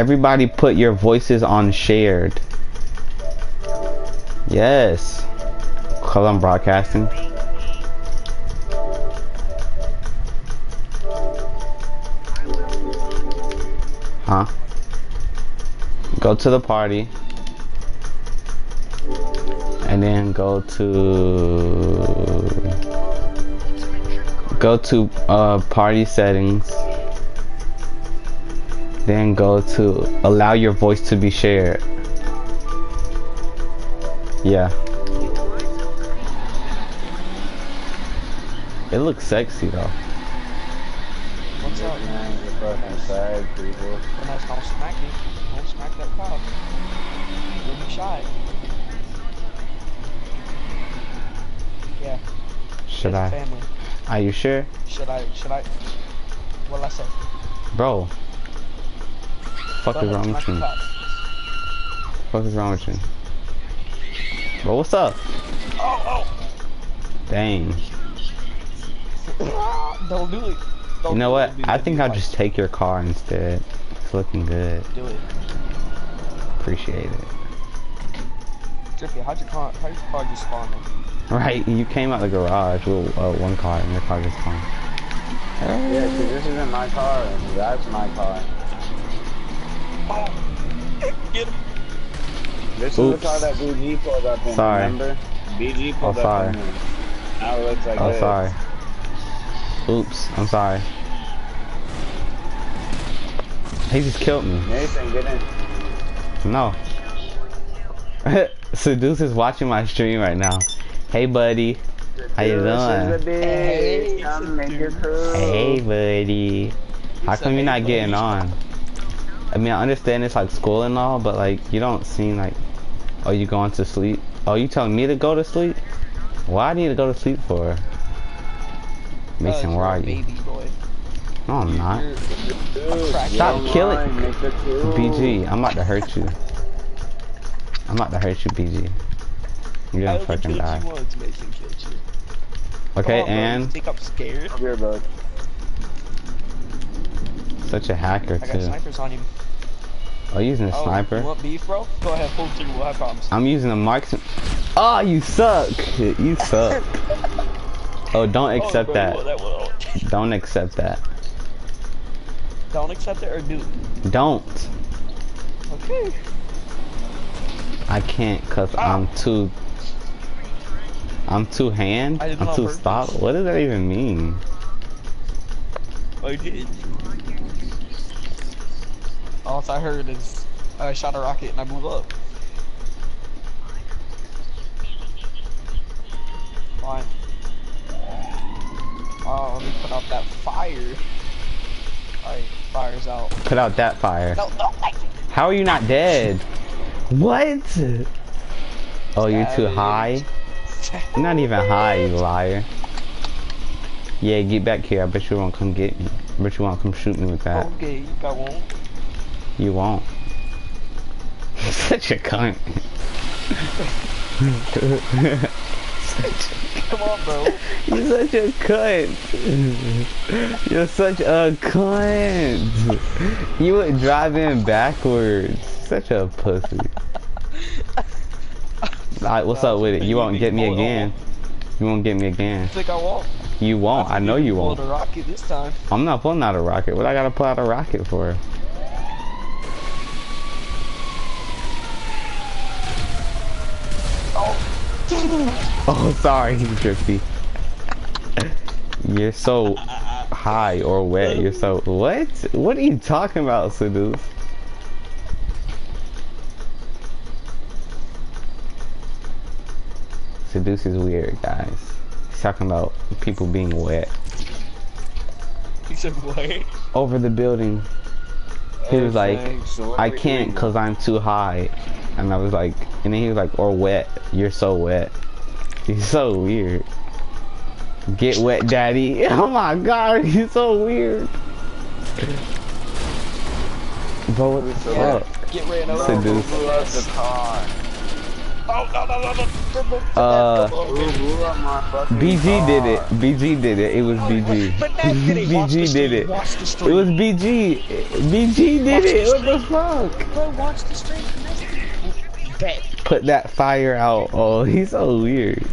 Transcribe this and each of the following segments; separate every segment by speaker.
Speaker 1: Everybody put your voices on shared. Yes. Cause I'm broadcasting. Huh? Go to the party. And then go to go to uh, party settings then go to allow your voice to be shared yeah it looks sexy though
Speaker 2: What's up?
Speaker 3: Man, you're fucking sad, people.
Speaker 2: When I was gonna smack don't smack that cop. Give me a shot. Yeah.
Speaker 1: should I
Speaker 2: Family.
Speaker 1: are you sure
Speaker 2: Should I? Should I? What'll I say?
Speaker 1: bro fuck is wrong with
Speaker 2: smack
Speaker 1: you
Speaker 2: cop.
Speaker 1: fuck is wrong with you bro what's up
Speaker 2: Oh,
Speaker 1: dang
Speaker 2: oh! Don't do it. Don't
Speaker 1: you know what. I think I'll just take your car instead it's looking good
Speaker 2: do it.
Speaker 1: appreciate it
Speaker 2: Drippy, how'd your car? How'd your car just spawn?
Speaker 1: Right, you came out the garage with uh, one car and your car just gone.
Speaker 3: Yeah, 'cause this isn't my car, and that's my car.
Speaker 2: Get him.
Speaker 3: This
Speaker 1: Oops.
Speaker 3: is the car that BG pulled up in,
Speaker 1: Sorry.
Speaker 3: remember? BG pulled
Speaker 1: Oh,
Speaker 3: up
Speaker 1: sorry.
Speaker 3: in here. Now it looks like
Speaker 1: Oh,
Speaker 3: this.
Speaker 1: sorry. Oops, I'm sorry. He just killed me.
Speaker 3: Nathan, get in.
Speaker 1: No. Seduce is watching my stream right now. Hey, buddy. How you doing?
Speaker 3: is.
Speaker 2: Hey,
Speaker 3: Come make your
Speaker 2: Seduce.
Speaker 3: crew.
Speaker 1: Hey, buddy. How come you're not getting on? I mean, I understand it's like school and all, but like, you don't seem like, oh, you going to sleep? Oh, you telling me to go to sleep? Why do you need to go to sleep for? Mason,
Speaker 2: Uh,
Speaker 1: where
Speaker 2: you're
Speaker 1: are you?
Speaker 2: Boy.
Speaker 1: No, I'm not.
Speaker 3: Dude,
Speaker 1: Stop killing-
Speaker 3: mind, Make the crew.
Speaker 1: BG, I'm about to hurt you. I'm about to hurt you, BG. You're
Speaker 2: I
Speaker 1: gonna
Speaker 2: only
Speaker 1: fucking
Speaker 2: killed
Speaker 1: die.
Speaker 2: you once, Mason.
Speaker 1: Okay,
Speaker 2: Come on, bro, you
Speaker 1: and
Speaker 2: think I'm scared?
Speaker 3: Here, bud.
Speaker 1: such a hacker
Speaker 2: I got
Speaker 1: too.
Speaker 2: snipers on him.
Speaker 1: Oh, using a
Speaker 2: Oh,
Speaker 1: sniper.
Speaker 2: You want beef, bro? Go ahead, pull trigger. We'll have problems.
Speaker 1: I'm using a marksman. Oh, you suck. You suck. Oh, don't accept
Speaker 2: oh, bro,
Speaker 1: that.
Speaker 2: That.
Speaker 1: Don't accept that.
Speaker 2: Don't accept it or do.
Speaker 1: Don't.
Speaker 2: Okay.
Speaker 1: I can't cause
Speaker 2: Ah.
Speaker 1: I'm too. I'm too hand.
Speaker 2: I did it
Speaker 1: I'm too
Speaker 2: purpose.
Speaker 1: stop. What does that even mean?
Speaker 2: I did. All I heard is I shot a rocket and I blew up. Fine. Oh, let me put out that fire. Alright, fire's out.
Speaker 1: Put out that fire.
Speaker 2: No, no, I
Speaker 1: How are you not dead? What? Oh, you're too high? You're not even high, you liar. Yeah, get back here. I bet you won't come get me. I bet you won't come shoot me with that.
Speaker 2: Okay, I won't.
Speaker 1: You won't. Such a cunt.
Speaker 2: Come on, bro.
Speaker 1: You're such a cunt. You're such a cunt. You would drive in backwards. Such a pussy. Alright, what's up with it? You won't get me again. You won't get me again.
Speaker 2: think I won't.
Speaker 1: You won't. I know you won't.
Speaker 2: a rocket this time.
Speaker 1: I'm not pulling out a rocket. What I gotta pull out a rocket for? Oh, sorry, he's Drippy. You're so high or wet. You're so what? What are you talking about, Seduce? Seduce is weird, guys. He's talking about people being wet
Speaker 2: He said, what?
Speaker 1: over the building. He was like, I can't cause I'm too high. And I was like, and then he was like, or wet. You're so wet. He's so weird. Get wet, daddy. Oh my god, he's so weird. Bro, what the
Speaker 3: Yeah.
Speaker 1: fuck?
Speaker 2: Get ran over.
Speaker 1: Seduce.
Speaker 3: Blew up the car.
Speaker 2: Oh no no no no!
Speaker 1: Uh,
Speaker 3: Who blew up my fucking
Speaker 1: BG did it. BG did it. It was BG.
Speaker 2: But that did it. Watch the
Speaker 1: BG did it. It was BG. BG did
Speaker 2: Watch
Speaker 1: it.
Speaker 2: the
Speaker 1: What the fuck?
Speaker 2: Bro, watch the stream. Bet.
Speaker 1: Put that fire out. Oh, he's so weird.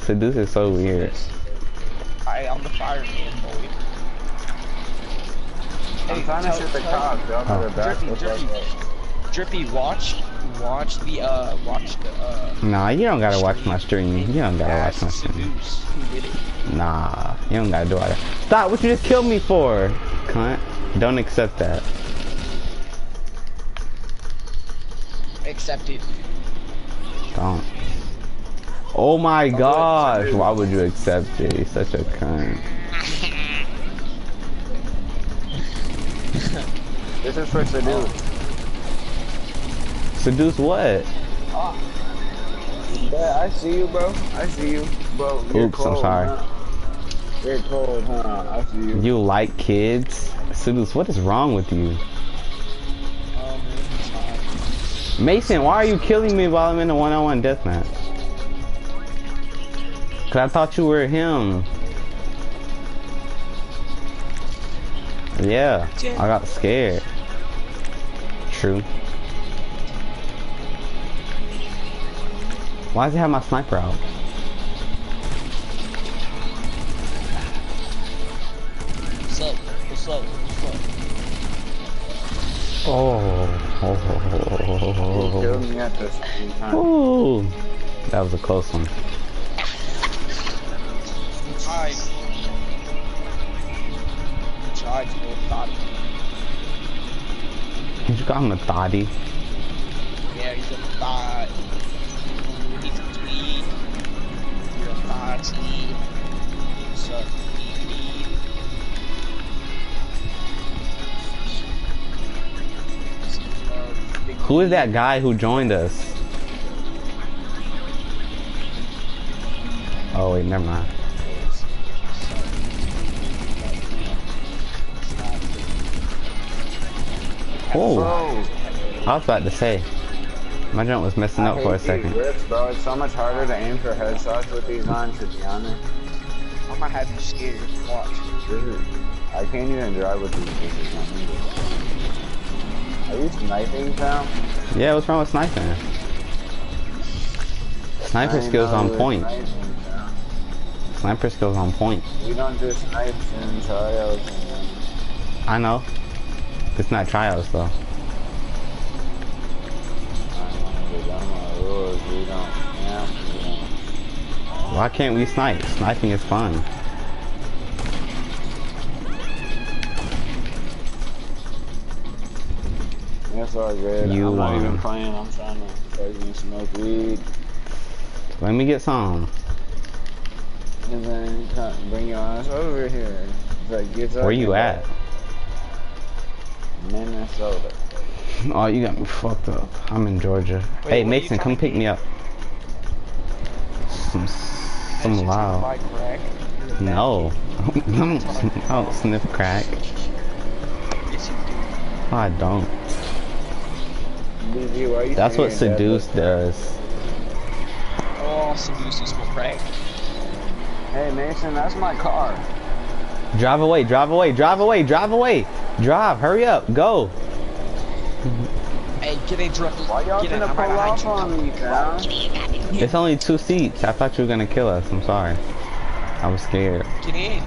Speaker 1: So this is so weird.
Speaker 2: I, I'm the fireman, boy.
Speaker 3: I'm trying to
Speaker 2: tell-
Speaker 3: shoot the
Speaker 2: tell-
Speaker 3: cops. Y'all
Speaker 1: Oh.
Speaker 3: better back
Speaker 2: Drippy, drippy. Drippy, watch, watch the, uh, watch the, uh.
Speaker 1: Nah, you don't gotta watch my stream. You don't gotta watch my
Speaker 2: Ass
Speaker 1: stream.
Speaker 2: Seduce. Who did it?
Speaker 1: Nah, you don't gotta do all that. Stop! What you just killed me for, cunt? Don't accept that.
Speaker 2: Accept it.
Speaker 1: Don't. Oh my
Speaker 3: Don't
Speaker 1: gosh! Why would you accept it? You're such a cunt.
Speaker 3: This is for Seduce.
Speaker 1: Seduce what? Ah.
Speaker 3: Yeah, I see you, bro. I see you, bro. You're
Speaker 1: Oops, I'm sorry.
Speaker 3: Huh? You're cold, huh? I see you.
Speaker 1: You like kids? Seduce, what is wrong with you? Mason, why are you killing me while I'm in a one-on-one deathmatch? Cause I thought you were him. Yeah, I got scared. True. Why does he have my sniper out?
Speaker 2: What's up? What's up? What's up?
Speaker 1: Oh.
Speaker 3: You.
Speaker 1: Ooh. That was a close one. Did you call him a thotty?
Speaker 2: Yeah, he's a thought. He's a tweet. You're a thotty. What's up,
Speaker 1: Who is that guy who joined us? Oh wait, never mind. Oh, I was about to say. My jump was messing
Speaker 3: I
Speaker 1: up for a second.
Speaker 3: Rips, bro. It's so much harder to aim for headshots with these on, to be honest.
Speaker 2: I might have you scared. Watch.
Speaker 3: I can't even drive with these bitches on either. Are you sniping, fam?
Speaker 1: Yeah, what's wrong with sniping? Sniper
Speaker 3: I
Speaker 1: skills on point. Sniper skills on point.
Speaker 3: We don't do snipes in trials. man.
Speaker 1: I know. It's not trials though.
Speaker 3: I know, we don't know rules. Yeah.
Speaker 1: Why can't we snipe? Sniping is fun.
Speaker 3: All good.
Speaker 1: You
Speaker 3: I'm not even playing. I'm trying to fucking smoke weed.
Speaker 1: Let me get some.
Speaker 3: And then come, bring your ass over here. Like, get
Speaker 1: Where you at?
Speaker 3: Minnesota.
Speaker 1: Oh, you got me fucked up. I'm in Georgia.
Speaker 2: Wait,
Speaker 1: hey,
Speaker 2: what are you
Speaker 1: Mason, come pick me up. Some,
Speaker 2: As
Speaker 1: some loud.
Speaker 2: Like crack, you're a bad
Speaker 1: No. I don't, I don't sniff crack.
Speaker 2: Yes, you do.
Speaker 1: I don't.
Speaker 3: BG, why you
Speaker 1: That's what
Speaker 3: saying that?
Speaker 1: seduce does.
Speaker 2: Oh, seduce is for crack.
Speaker 3: Hey Mason, that's my car.
Speaker 1: Drive away, drive away, drive away, drive away. Drive, hurry up, go.
Speaker 2: Hey, get in, Drippy.
Speaker 3: Why y'all
Speaker 2: get in.
Speaker 3: gonna
Speaker 2: I'm
Speaker 3: pull
Speaker 2: behind
Speaker 3: off on me, fam?
Speaker 1: It's only two seats. I thought you were gonna kill us. I'm sorry. I was scared.
Speaker 2: Get in.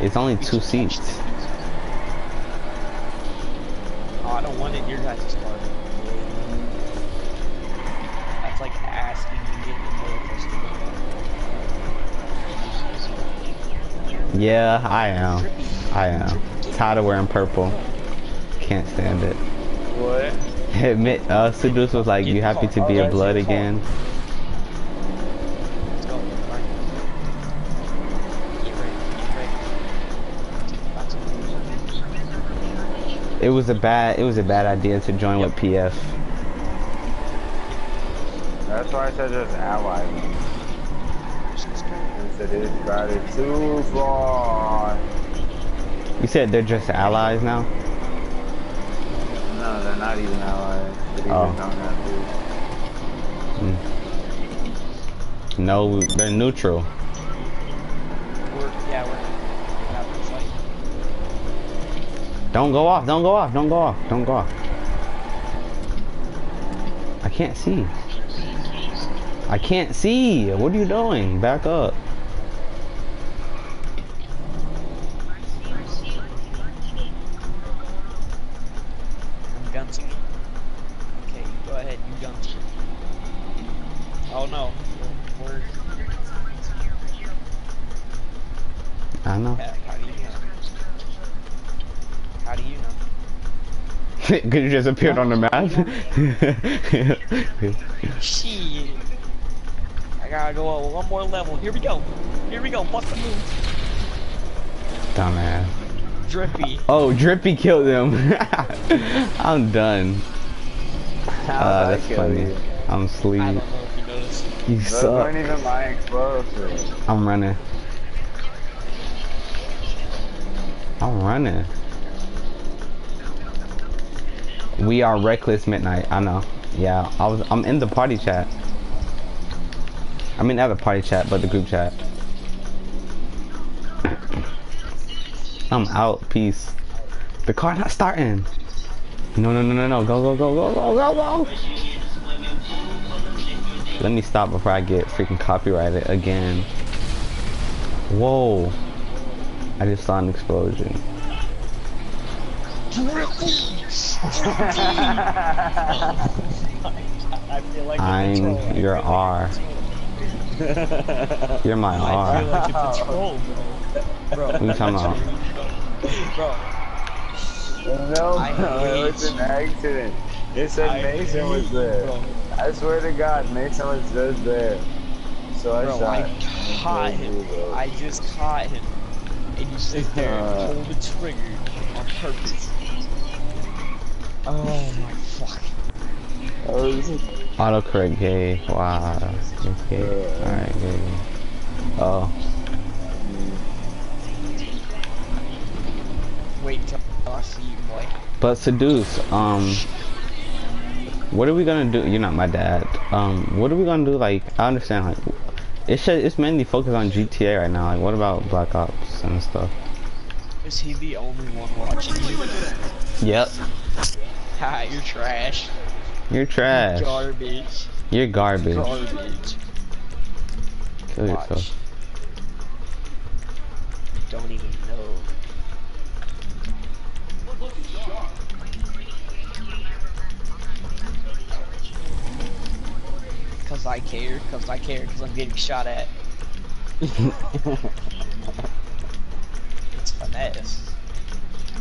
Speaker 1: It's only two seats.
Speaker 2: Oh, I don't want it. Your guys' car. That's like asking to get in the
Speaker 1: Yeah, I am. I am. Tired of wearing purple. Can't stand it.
Speaker 2: What?
Speaker 1: Admit, uh, Seduce was like, you happy to be a blood again?
Speaker 2: Let's go. Alright. Get ready. Get ready.
Speaker 1: It was a bad, it was a bad idea to join with PF.
Speaker 3: That's why I said just ally me. Since it is it too far.
Speaker 1: You said they're just allies now?
Speaker 3: No, they're not even allies. They
Speaker 1: Oh.
Speaker 3: even don't have to.
Speaker 1: No, they're neutral.
Speaker 2: We're, yeah, we're out of fight.
Speaker 1: Don't go off. Don't go off. Don't go off. Don't go off. I can't see. I can't see. What are you doing? Back up.
Speaker 2: I'm gunting it. Okay, go ahead, you gunt it. Oh no. We're,
Speaker 1: I know.
Speaker 2: yeah, how do you know? How do you know?
Speaker 1: Cause you just appeared on the map.
Speaker 2: Shit. I gotta go up one more level. Here we go. Here we go. Fuck the move.
Speaker 1: Dumbass.
Speaker 2: Drippy.
Speaker 1: Oh, Drippy killed him. I'm done.
Speaker 3: How
Speaker 1: Uh, that's
Speaker 3: kill
Speaker 1: funny.
Speaker 3: you?
Speaker 1: I'm
Speaker 2: I don't know if you noticed.
Speaker 1: You
Speaker 3: Those
Speaker 1: suck.
Speaker 3: weren't even my explosives.
Speaker 1: I'm running. I'm running. We are reckless midnight. I know. Yeah, I was. I'm in the party chat. I mean, not the party chat, but the group chat. I'm out. Peace. The car not starting. No, no, no, no, no. Go, go, go, go, go, go, go. Let me stop before I get freaking copyrighted again. Whoa. I just saw an explosion.
Speaker 2: I feel like
Speaker 1: I'm your R. You're my
Speaker 2: I feel
Speaker 1: R.
Speaker 2: like it's a troll, bro. Bro.
Speaker 1: What you talking about?
Speaker 2: Bro.
Speaker 3: No,
Speaker 2: I
Speaker 3: bro, it was an accident. It said
Speaker 2: I
Speaker 3: Mason was there.
Speaker 2: Bro,
Speaker 3: I swear to God, Mason was just there. So I
Speaker 2: bro
Speaker 3: shot.
Speaker 2: I caught him. I just caught him. And you sit there and
Speaker 3: Uh.
Speaker 2: pull the trigger on purpose. Oh my fuck.
Speaker 1: Autocorrect gay. Wow. Okay. gay. Alright, gay. Oh.
Speaker 2: Wait till I see you, boy.
Speaker 1: But seduce, um what are we gonna do? You're not my dad. Um, what are we gonna do? Like, I understand, like, it should, it's mainly focused on GTA right now. Like, what about Black Ops and stuff?
Speaker 2: Is he the only one watching you?
Speaker 1: Yep.
Speaker 2: Ha, ah, you're trash.
Speaker 1: You're trash.
Speaker 2: Garbage.
Speaker 1: You're garbage.
Speaker 2: Garbage.
Speaker 1: Kill
Speaker 2: Watch.
Speaker 1: yourself.
Speaker 2: Don't even know. Cause I care, cause I care, cause I'm getting shot at. It's finesse.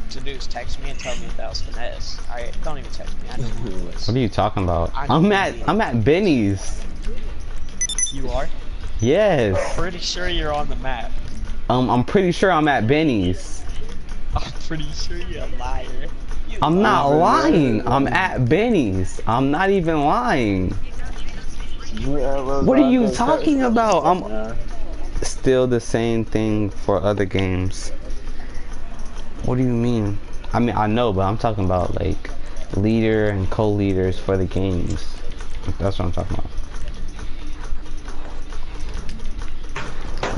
Speaker 2: Seduce, text me and tell me if that was finesse. Alright, don't even text me, I know who it was.
Speaker 1: What are you talking about? I'm at. I'm at Benny's.
Speaker 2: You are?
Speaker 1: Yes.
Speaker 2: Pretty sure you're on the map.
Speaker 1: Um, I'm pretty sure I'm at Benny's.
Speaker 2: I'm pretty sure you're a liar. You
Speaker 1: I'm not lying. I'm at Benny's. I'm not even lying.
Speaker 3: What
Speaker 1: What are you talking about? I'm- Still the same thing for other games. What do you mean? I mean, I know, but I'm talking about like leader and co-leaders for the games. That's what I'm talking about.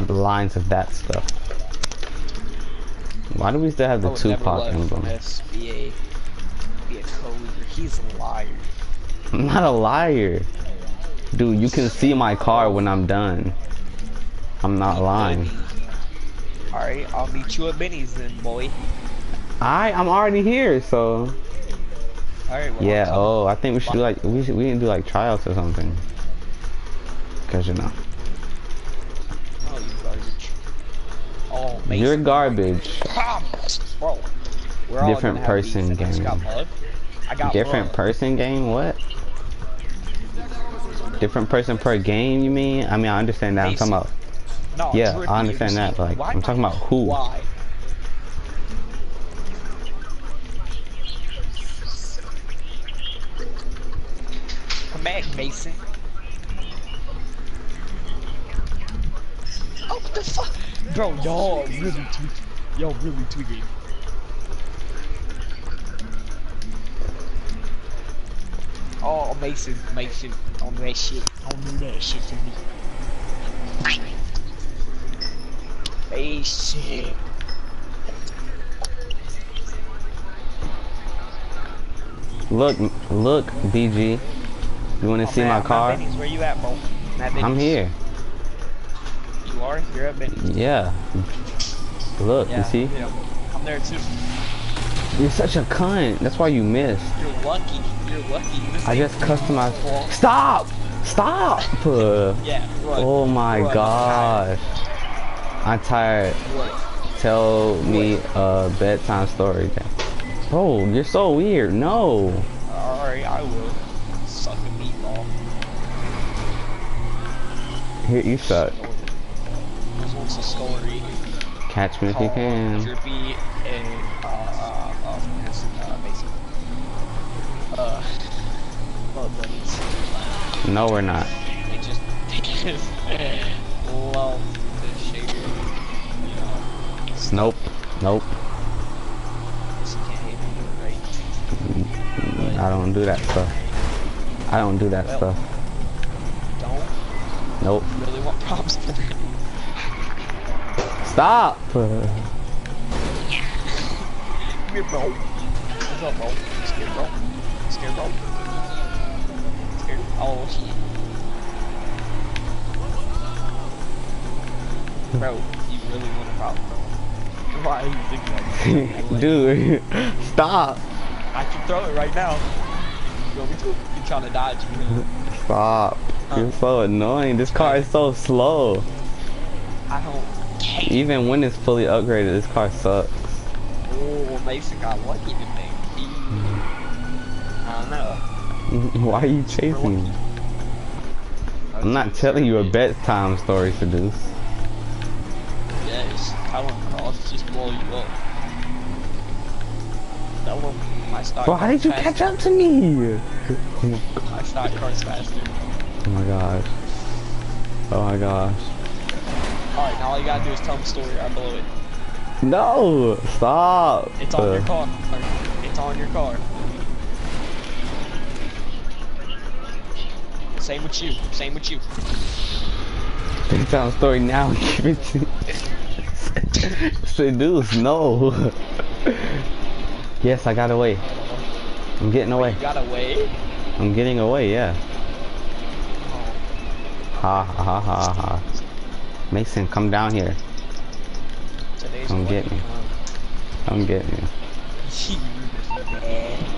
Speaker 1: The lines of that stuff. Why do we still have the
Speaker 2: I would never
Speaker 1: Tupac
Speaker 2: let
Speaker 1: emblem?
Speaker 2: Finesse be a, be a co-leader. He's a liar.
Speaker 1: I'm not a liar. Dude, you can see my car when I'm done. I'm not lying.
Speaker 2: Alright, I'll meet you at Benny's then, boy.
Speaker 1: I I'm already here, so
Speaker 2: Alright, well,
Speaker 1: yeah. Oh, I think we should do like we should we to do like tryouts or something. Cause you know
Speaker 2: Oh, you garbage. Oh, Mason.
Speaker 1: you're garbage.
Speaker 2: Ah, bro, we're all
Speaker 1: Different person
Speaker 2: beef. I just got
Speaker 1: game.
Speaker 2: I got
Speaker 1: Different person game? What? Different person per game? You mean? I mean, I understand that. I'm talking about.
Speaker 2: No,
Speaker 1: Yeah, I understand that, like,
Speaker 2: why
Speaker 1: I'm talking about who.
Speaker 2: Why? Mason. Oh, what the fuck? Bro, y'all really tweaking. Y'all really tweaking. Oh, Mason, Mason, don't do that shit. Don't do that shit to me. Mason.
Speaker 1: Look, look, BG. You want to
Speaker 2: Oh,
Speaker 1: see
Speaker 2: man,
Speaker 1: my car?
Speaker 2: Benny's. Where you at, bro? I'm, at
Speaker 1: I'm
Speaker 2: Benny's.
Speaker 1: here.
Speaker 2: You are? You're at Benny's.
Speaker 1: Yeah. Look,
Speaker 2: Yeah,
Speaker 1: you see?
Speaker 2: yeah. I'm there too.
Speaker 1: You're such a cunt. That's why you missed.
Speaker 2: You're lucky. You're lucky. This
Speaker 1: I just customized. Stop! Stop!
Speaker 2: Yeah, run.
Speaker 1: Oh my
Speaker 2: Run.
Speaker 1: gosh. I'm tired.
Speaker 2: Run.
Speaker 1: Tell me a bedtime story. then. Bro, you're so weird. No.
Speaker 2: Alright, I will. Suck a meatball.
Speaker 1: Here, you suck.
Speaker 2: This one's a story.
Speaker 1: Catch me if you can.
Speaker 2: Drippy and uh, it's, uh, Mason. Uh.
Speaker 1: No, we're not.
Speaker 2: They just, they just love to share, you.
Speaker 1: Nope. Nope.
Speaker 2: You?
Speaker 1: I don't do that stuff. I don't do that
Speaker 2: Well.
Speaker 1: stuff.
Speaker 2: Don't
Speaker 1: Nope.
Speaker 2: really want props for that.
Speaker 1: Stop!
Speaker 2: Come here, bro. What's up, bro? You scared, bro? You scared, bro? Scared? Oh, shit. Bro, you really want a problem. Why are you thinking that?
Speaker 1: Dude, stop!
Speaker 2: I can throw it right now. You want me to? You trying to dodge me?
Speaker 1: Stop. You're so annoying. This car is so slow.
Speaker 2: I don't care.
Speaker 1: Even when it's fully upgraded, this car sucks.
Speaker 2: Oh, Mason got lucky
Speaker 1: Why are you chasing me? I'm not telling you a bedtime story, Seduce.
Speaker 2: Yes, him, bro. I'll just blow you up. That one, my stock.
Speaker 1: Bro, how did you
Speaker 2: car's
Speaker 1: catch up to me?
Speaker 2: My stock car's faster.
Speaker 1: Oh my gosh. Oh my gosh.
Speaker 2: Alright, now all you gotta do is tell the story or I blow it.
Speaker 1: No! Stop!
Speaker 2: It's on your
Speaker 1: Uh,
Speaker 2: car. It's on your car. Same with you. Same with you.
Speaker 1: Bedtime story now. Give it to Seduce, no. yes, I got away. I'm getting away.
Speaker 2: You got away.
Speaker 1: I'm getting away, yeah.
Speaker 2: Oh,
Speaker 1: Ha ha ha ha ha. Mason, come down here.
Speaker 2: today's
Speaker 1: Come get me.
Speaker 2: uh,
Speaker 1: Come get me.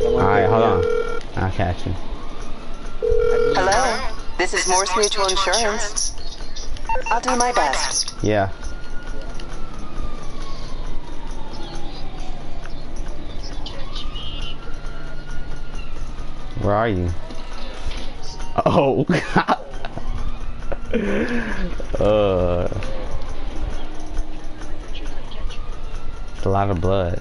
Speaker 1: Alright, hold on. I'll catch you.
Speaker 4: Hello, this is Morse Mutual Insurance. I'll do my best.
Speaker 1: Yeah. Where are you? Oh. uh. It's a lot of blood.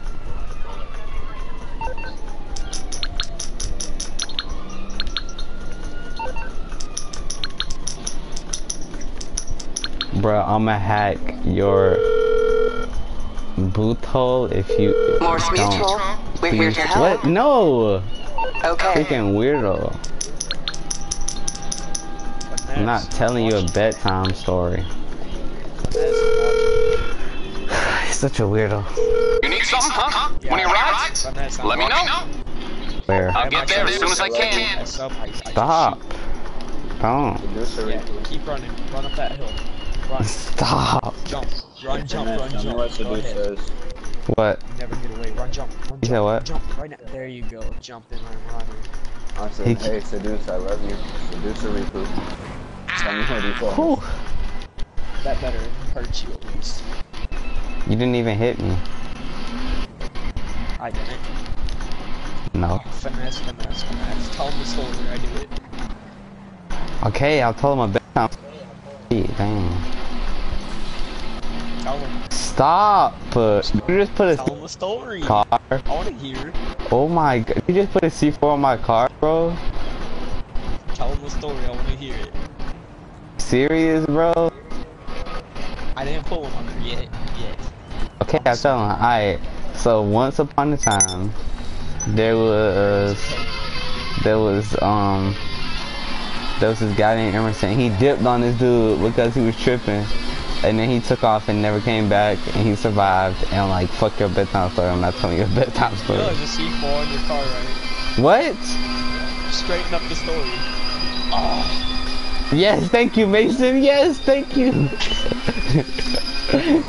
Speaker 1: Bruh, I'ma hack your boot hole if you if you
Speaker 4: Morse
Speaker 1: don't.
Speaker 4: Mutual, we're here to help.
Speaker 1: What? No!
Speaker 4: Okay.
Speaker 1: Freaking weirdo. I'm not telling you a bedtime story. He's such a weirdo.
Speaker 5: You need something, huh? When you arrive, let me know.
Speaker 1: Where?
Speaker 5: I'll get there as soon as I can.
Speaker 1: Stop. Don't.
Speaker 2: Yeah, keep running. Run up that hill. Run.
Speaker 1: Stop.
Speaker 2: Jump. Run, jump, run,
Speaker 3: Tell me what
Speaker 2: jump. Go ahead.
Speaker 3: says.
Speaker 1: What?
Speaker 2: Never get away. Run, jump. Run,
Speaker 1: You
Speaker 2: jump.
Speaker 1: said what?
Speaker 2: Jump right now. There you go. Jump in. I'm running.
Speaker 3: I said,
Speaker 1: He-
Speaker 3: hey, Seduce, I love you. Seduce or Riku. Tell me what he says.
Speaker 2: That better hurt you at least.
Speaker 1: You didn't even hit me.
Speaker 2: I didn't.
Speaker 1: No.
Speaker 2: Finesse, finesse, finesse. Tell him the story. I do it.
Speaker 1: Okay, I'll tell him a bedtime
Speaker 2: Tell him.
Speaker 1: Stop. You just put
Speaker 2: Tell him the story.
Speaker 1: a car.
Speaker 2: I want to hear.
Speaker 1: Oh my god. You just put a C4 on my car, bro?
Speaker 2: Tell him the story. I want to hear it.
Speaker 1: Serious, bro?
Speaker 2: I didn't put one on there yet. Yet.
Speaker 1: Okay, I'll tell him. Alright. So once upon a time, there was there was um there was this guy named Emerson. He dipped on this dude because he was tripping. And then he took off and never came back and he survived and like fuck your bedtime story. I'm not telling you a bedtime story.
Speaker 2: a C4 in your car, right?
Speaker 1: What?
Speaker 2: Straighten up the story. Oh.
Speaker 1: Yes, thank you, Mason. Yes, thank you.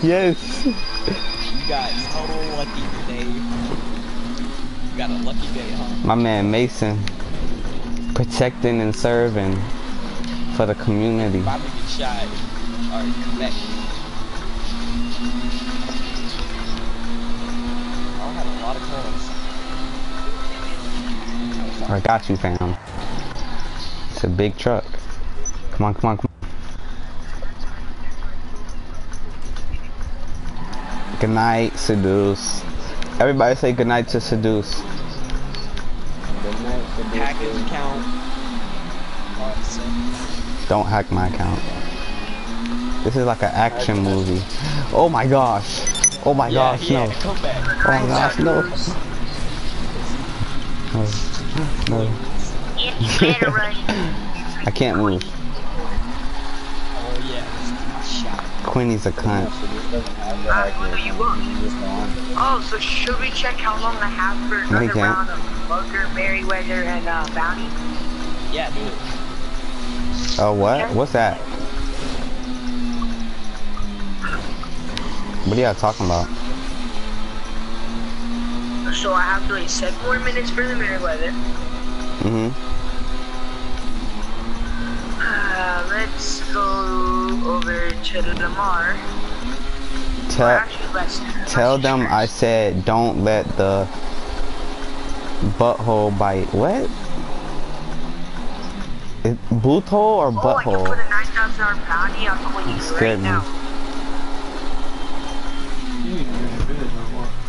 Speaker 1: yes.
Speaker 2: You got so lucky today. You got a lucky day, huh?
Speaker 1: My man Mason protecting and serving for the community.
Speaker 2: I
Speaker 1: got you, fam. It's a big truck. Come on, come on, come on. Good night, seduce. Everybody say good night to seduce.
Speaker 3: Good night,
Speaker 2: Hack his account.
Speaker 1: Don't hack my account. This is like an action movie. Oh my gosh. Oh my
Speaker 2: Yeah,
Speaker 1: gosh,
Speaker 2: yeah,
Speaker 1: no. Oh my gosh, no. No. No. I can't move.
Speaker 2: Oh yeah, this is my shot.
Speaker 1: Quinny's a cunt.
Speaker 3: So this doesn't have the hack
Speaker 6: what do you want?
Speaker 3: You just go on.
Speaker 6: Oh, so should we check how long I have for
Speaker 1: No, you
Speaker 6: another
Speaker 1: can't.
Speaker 6: round of Mugger, Merryweather, and uh, Bounty?
Speaker 2: Yeah, do it.
Speaker 1: Oh, what? What's that? What are y'all talking about?
Speaker 6: So I have to wait seven more minutes for the Merryweather.
Speaker 1: Mm-hmm.
Speaker 6: Uh, let's go over to Lamar. Or
Speaker 1: Tell
Speaker 6: actually, let's
Speaker 1: tell them I said don't let the butthole bite. What? It, boot hole or
Speaker 6: Oh, I can put
Speaker 1: butthole?
Speaker 6: a nine thousand dollar bounty on right
Speaker 1: me.
Speaker 6: now.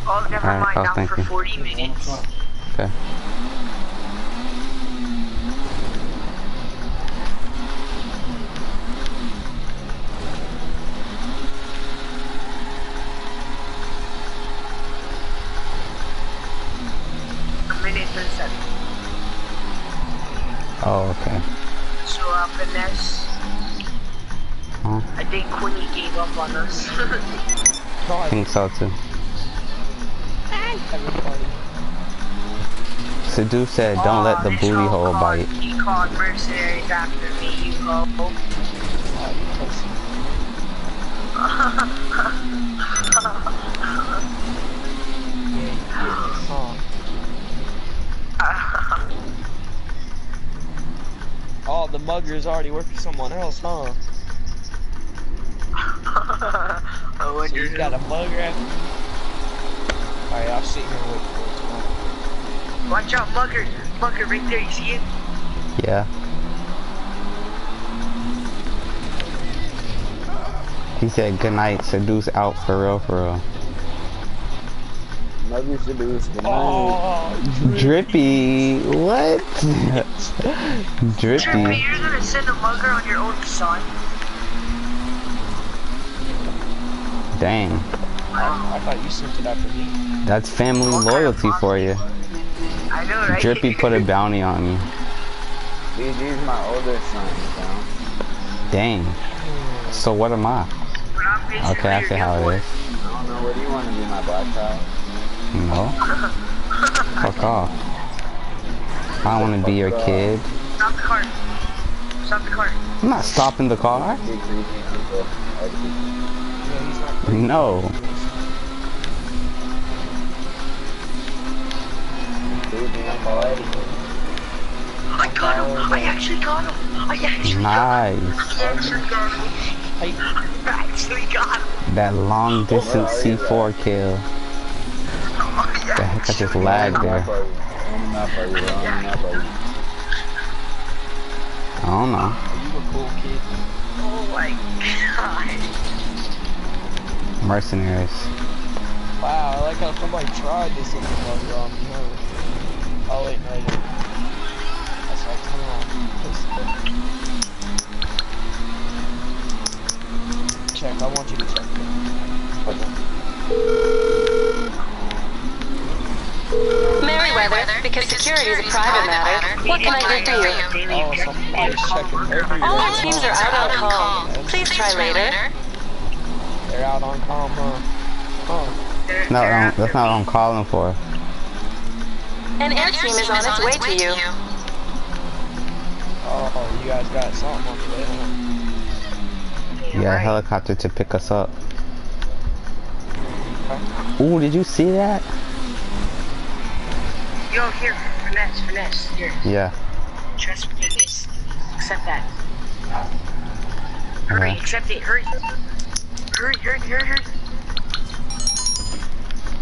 Speaker 6: Oh, never mind.
Speaker 1: oh,
Speaker 6: Not
Speaker 1: thank
Speaker 6: for
Speaker 1: you.
Speaker 6: forty minutes.
Speaker 1: Okay.
Speaker 2: Fun.
Speaker 1: Seduce said don't let the booty hole bite.
Speaker 6: He called mercenaries after me, you.
Speaker 2: Oh, the mugger's already working someone else, huh?
Speaker 6: I
Speaker 2: So
Speaker 6: wonder
Speaker 2: you got a mugger after Alright, I'll sit here and wait for it.
Speaker 6: Watch out, Mugger. Mugger right there, you see it?
Speaker 1: Yeah. He said good night, seduce out for real, for real.
Speaker 3: Love you, seduce. Good night.
Speaker 2: Oh,
Speaker 1: Drippy, what?
Speaker 6: Trippy,
Speaker 1: Drippy.
Speaker 6: you're gonna send a Mugger on your own son?
Speaker 1: Dang,
Speaker 2: I, thought you sent it after me.
Speaker 1: that's family loyalty for you.
Speaker 6: I know, right?
Speaker 1: Drippy put a bounty on me.
Speaker 3: Dude, he's my older son, so.
Speaker 1: Dang. So what am I? Okay, I see how it is.
Speaker 3: I don't know, what do you want to be, my black child?
Speaker 1: No. Fuck off. I don't want to be your kid.
Speaker 6: Stop the car. Stop the car.
Speaker 1: I'm not stopping the car. No.
Speaker 3: Creepy uncle Eddie.
Speaker 6: I got him. I actually got him. I actually got him.
Speaker 1: Nice.
Speaker 6: I actually got him. I actually got him.
Speaker 1: That long distance C4 kill. The heck, I just lagged there.
Speaker 3: Up are you? Warming up are you? Warming up are you?
Speaker 1: I don't know.
Speaker 2: are you a cool kid?
Speaker 6: Oh my god.
Speaker 1: Mercenaries.
Speaker 2: Wow, I like how somebody tried this in the mugger on me. Oh wait, no, I didn't. That's like, come on. Check, I want you to check it.
Speaker 4: weather, because security is a private matter. What can I do for you?
Speaker 2: Oh, somebody's
Speaker 4: All our teams are out on call. Please try later.
Speaker 2: They're out on call, huh? Oh.
Speaker 1: No, no, that's not what I'm calling for.
Speaker 4: An air team is on its way to you.
Speaker 2: Oh, you guys got something on the way, huh?
Speaker 1: Yeah, a helicopter to pick us up. Ooh, did you see that?
Speaker 6: Yo, here, finesse, finesse. Here,
Speaker 1: Yeah.
Speaker 6: trust me this. Accept that. Hurry,
Speaker 1: Okay.
Speaker 6: accept it, hurry. Hurry, hurry, hurry, hurry.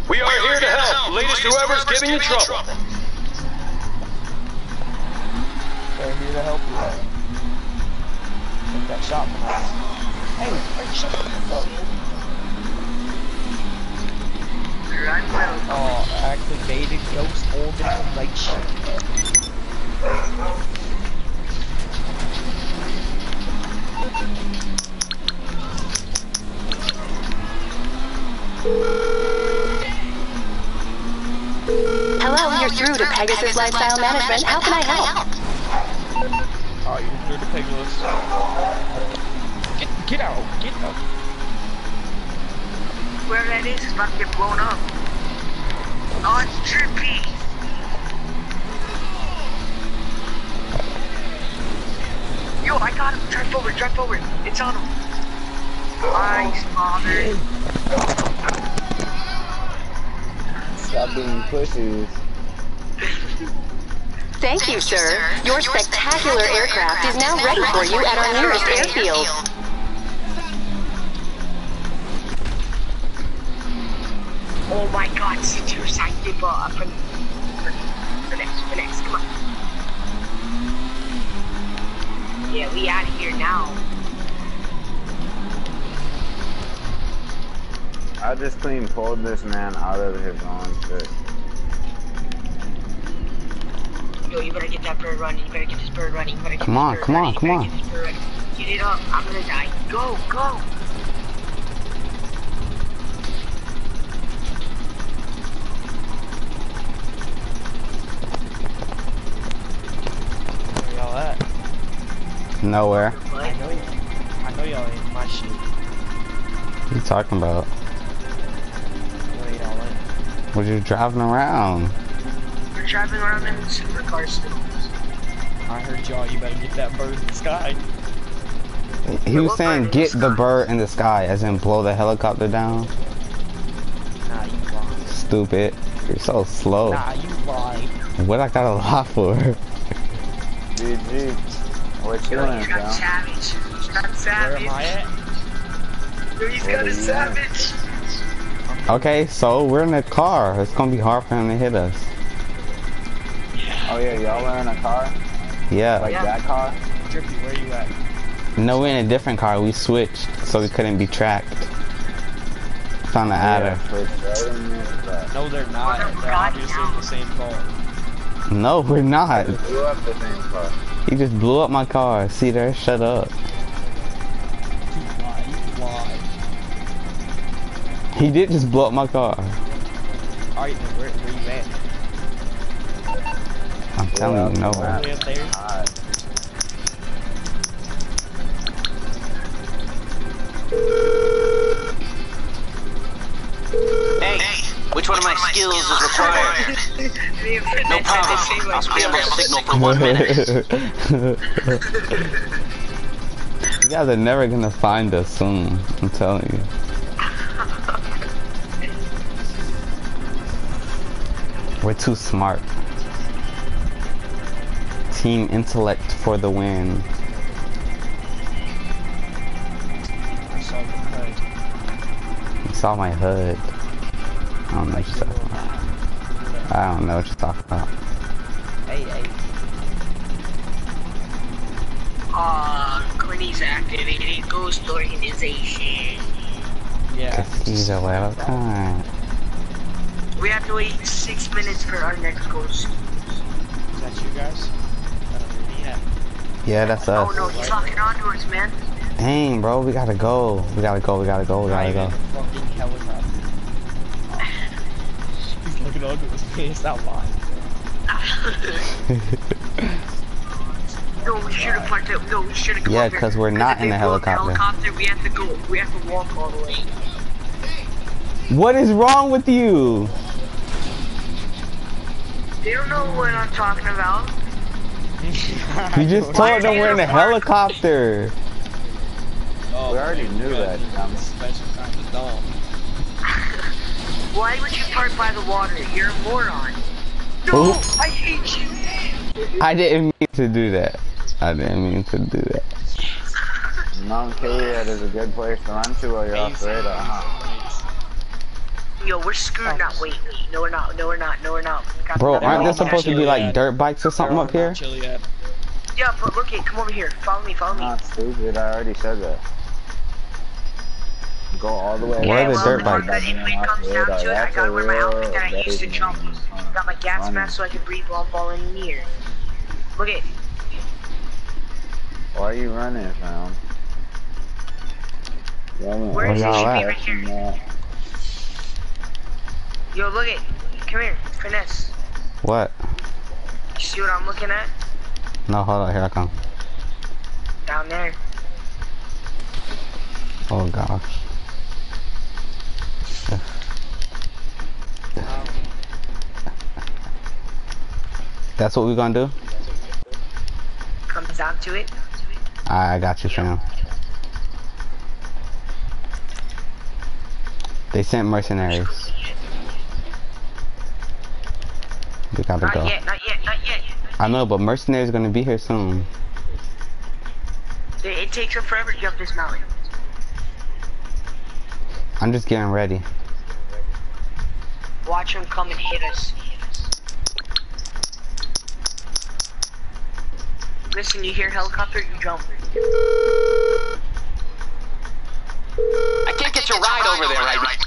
Speaker 5: We are here to help. Latest whoever's giving you trouble.
Speaker 2: They're here to help you out. Take that shot from us. Hey, hey, shut the fuck up.
Speaker 6: Run well.
Speaker 2: Oh, activated ghost orbital light shield.
Speaker 4: Hello, you're through to Pegasus Lifestyle Management. How can I help?
Speaker 2: Oh, you're through to Pegasus. Get, get out, get out.
Speaker 6: Where that is is about to get blown up. Oh, it's trippy. Yo, I got him. Drive forward, drive forward. It's on him. Nice, father.
Speaker 3: Stop being pussies.
Speaker 4: Thank you, sir. Your spectacular aircraft is now ready for you at our nearest airfield.
Speaker 6: Oh my god, sit your side dip up. For, for, for next, for next, come on. Yeah, we out of here now.
Speaker 3: I just clean pulled this man out of his own shit.
Speaker 6: Yo, you better get that bird running. You better get this bird running. You better get
Speaker 1: Come
Speaker 6: this
Speaker 1: on,
Speaker 6: bird
Speaker 1: come on,
Speaker 6: running. You
Speaker 1: come on.
Speaker 6: Get, this bird running. get it up. I'm gonna die. Go, go.
Speaker 2: Where y'all at?
Speaker 1: Nowhere.
Speaker 2: I know you. I know y'all ain't my shit.
Speaker 1: What you talking about?
Speaker 2: Where y'all at?
Speaker 1: What you driving around?
Speaker 6: We're driving around in supercars still.
Speaker 2: I heard y'all, you better get that bird in the sky.
Speaker 1: He was saying get the
Speaker 6: the
Speaker 1: bird in the sky, as in blow the helicopter down.
Speaker 2: Nah, you lying.
Speaker 1: Stupid. You're so slow.
Speaker 2: Nah, you lying.
Speaker 1: What I got a lot for?
Speaker 3: GG. We're
Speaker 6: Yo,
Speaker 3: chilling,
Speaker 6: he's got
Speaker 3: fam.
Speaker 6: savage. He's got
Speaker 2: Where am I at?
Speaker 6: Yo, he's
Speaker 3: Where
Speaker 6: got a savage.
Speaker 1: Okay, so we're in a car. It's gonna be hard for him to hit us.
Speaker 3: Oh yeah, y'all were in a car?
Speaker 1: Yeah.
Speaker 3: Like
Speaker 6: Yeah.
Speaker 3: that car?
Speaker 2: Drippy, where you at?
Speaker 1: No, we're in a different car. We switched, so we couldn't be tracked. Found the
Speaker 3: Yeah,
Speaker 1: adder.
Speaker 3: for certain, but
Speaker 2: No, they're not.
Speaker 6: they're
Speaker 2: They're obviously
Speaker 6: now.
Speaker 2: in the same car.
Speaker 1: No, we're not.
Speaker 3: we blew up the same car.
Speaker 1: He just blew up my car. See there? Shut up. He did just blow up my car.
Speaker 2: Alright, then where, where you at?
Speaker 1: I'm telling you,
Speaker 2: no.
Speaker 1: nowhere.
Speaker 2: the way up there?
Speaker 3: Alright.
Speaker 7: Hey, which one of my skills is required?
Speaker 6: Me and Fred
Speaker 7: No
Speaker 6: had the
Speaker 7: problem.
Speaker 6: same
Speaker 7: I'll scramble
Speaker 6: idea.
Speaker 7: signal for one minute.
Speaker 1: you guys are never gonna find us soon. I'm telling you. We're too smart. Team intellect for the win.
Speaker 2: I saw the cut.
Speaker 1: You saw my hood. I don't know what you're talking about. I don't know what you're talking about.
Speaker 2: Hey, hey.
Speaker 6: Aw, Quinny's activated ghost organization.
Speaker 2: Yeah.
Speaker 1: Cause he's a welcome.
Speaker 6: We have to wait six minutes for our next ghost.
Speaker 2: Is that you guys? I don't know yet.
Speaker 1: Yeah, that's
Speaker 6: oh,
Speaker 1: us.
Speaker 6: Oh no, he's locking onto us, man.
Speaker 1: Dang, bro, we gotta go. We gotta go. We gotta go. We gotta go.
Speaker 2: fucking helicopter. He's looking onto his face out lying.
Speaker 6: No, we should have parked it. No, we should have.
Speaker 1: Yeah, because we're not in
Speaker 6: a
Speaker 1: a helicopter.
Speaker 6: Helicopter, we have to go. We have to walk all the way.
Speaker 1: What is wrong with you?
Speaker 6: They don't know what I'm talking about.
Speaker 1: You just told them we're in a helicopter.
Speaker 2: Oh,
Speaker 3: We already knew that, Tom.
Speaker 2: Special kind of dumb.
Speaker 6: Why would you park by the water? You're a moron. No,
Speaker 1: Oop.
Speaker 6: I hate you.
Speaker 1: I didn't mean to do that. I didn't mean to do that.
Speaker 3: Mount Chiliad is a good place to run to while you're off the radar, huh?
Speaker 6: Yo, we're screwed now. Wait, wait. No, we're not. No, we're not. No, we're not. Got
Speaker 1: Bro, aren't there supposed to be like dirt bikes or something up here?
Speaker 6: Yeah, but look it. Come over here. Follow me. Follow me.
Speaker 3: Not stupid, I already said that. Go all the way.
Speaker 1: Where are
Speaker 6: Yeah,
Speaker 1: the
Speaker 6: well,
Speaker 1: dirt
Speaker 6: the
Speaker 1: bikes?
Speaker 6: part that if it comes down to it, I gotta wear my outfit that I used to jump. Got my gas mask so I can breathe while I'm falling in the air. Look it.
Speaker 3: Why are you running, fam? Yeah.
Speaker 6: Where is it? Should be right here. Yo, look it. Come here. Finesse.
Speaker 1: What?
Speaker 6: You see what I'm looking at?
Speaker 1: No, hold on, here I come.
Speaker 6: Down there.
Speaker 1: Oh gosh. That's what we're gonna do?
Speaker 6: Comes down to it.
Speaker 1: I I got you, fam. They sent mercenaries. We gotta
Speaker 6: Not
Speaker 1: go.
Speaker 6: yet. Not yet. Not yet.
Speaker 1: I know, but mercenaries gonna be here soon.
Speaker 6: It, it takes them forever to jump this mountain.
Speaker 1: I'm just getting ready.
Speaker 6: Watch them come and hit us. Listen, you hear helicopter, you jump.
Speaker 5: I can't get your ride over there right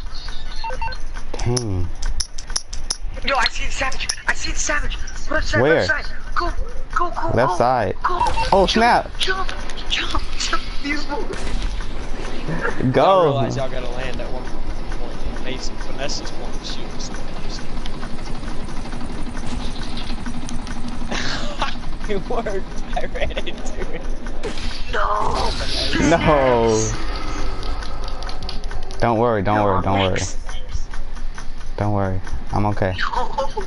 Speaker 1: Dang.
Speaker 6: Yo, I see the savage. I see the savage. Left side,
Speaker 1: Where?
Speaker 6: left side. Go, go, go.
Speaker 1: Left
Speaker 6: go,
Speaker 1: side.
Speaker 6: Go.
Speaker 1: Oh,
Speaker 6: Jump,
Speaker 1: snap.
Speaker 6: Jump, jump, jump. Beautiful.
Speaker 2: I
Speaker 1: Go.
Speaker 2: realize y'all gotta land at one point. Mason Finesse's point to shoot us. it worked. I ran into it.
Speaker 6: No.
Speaker 1: No. Don't worry, don't worry, don't worry. Don't worry. I'm okay.
Speaker 6: No.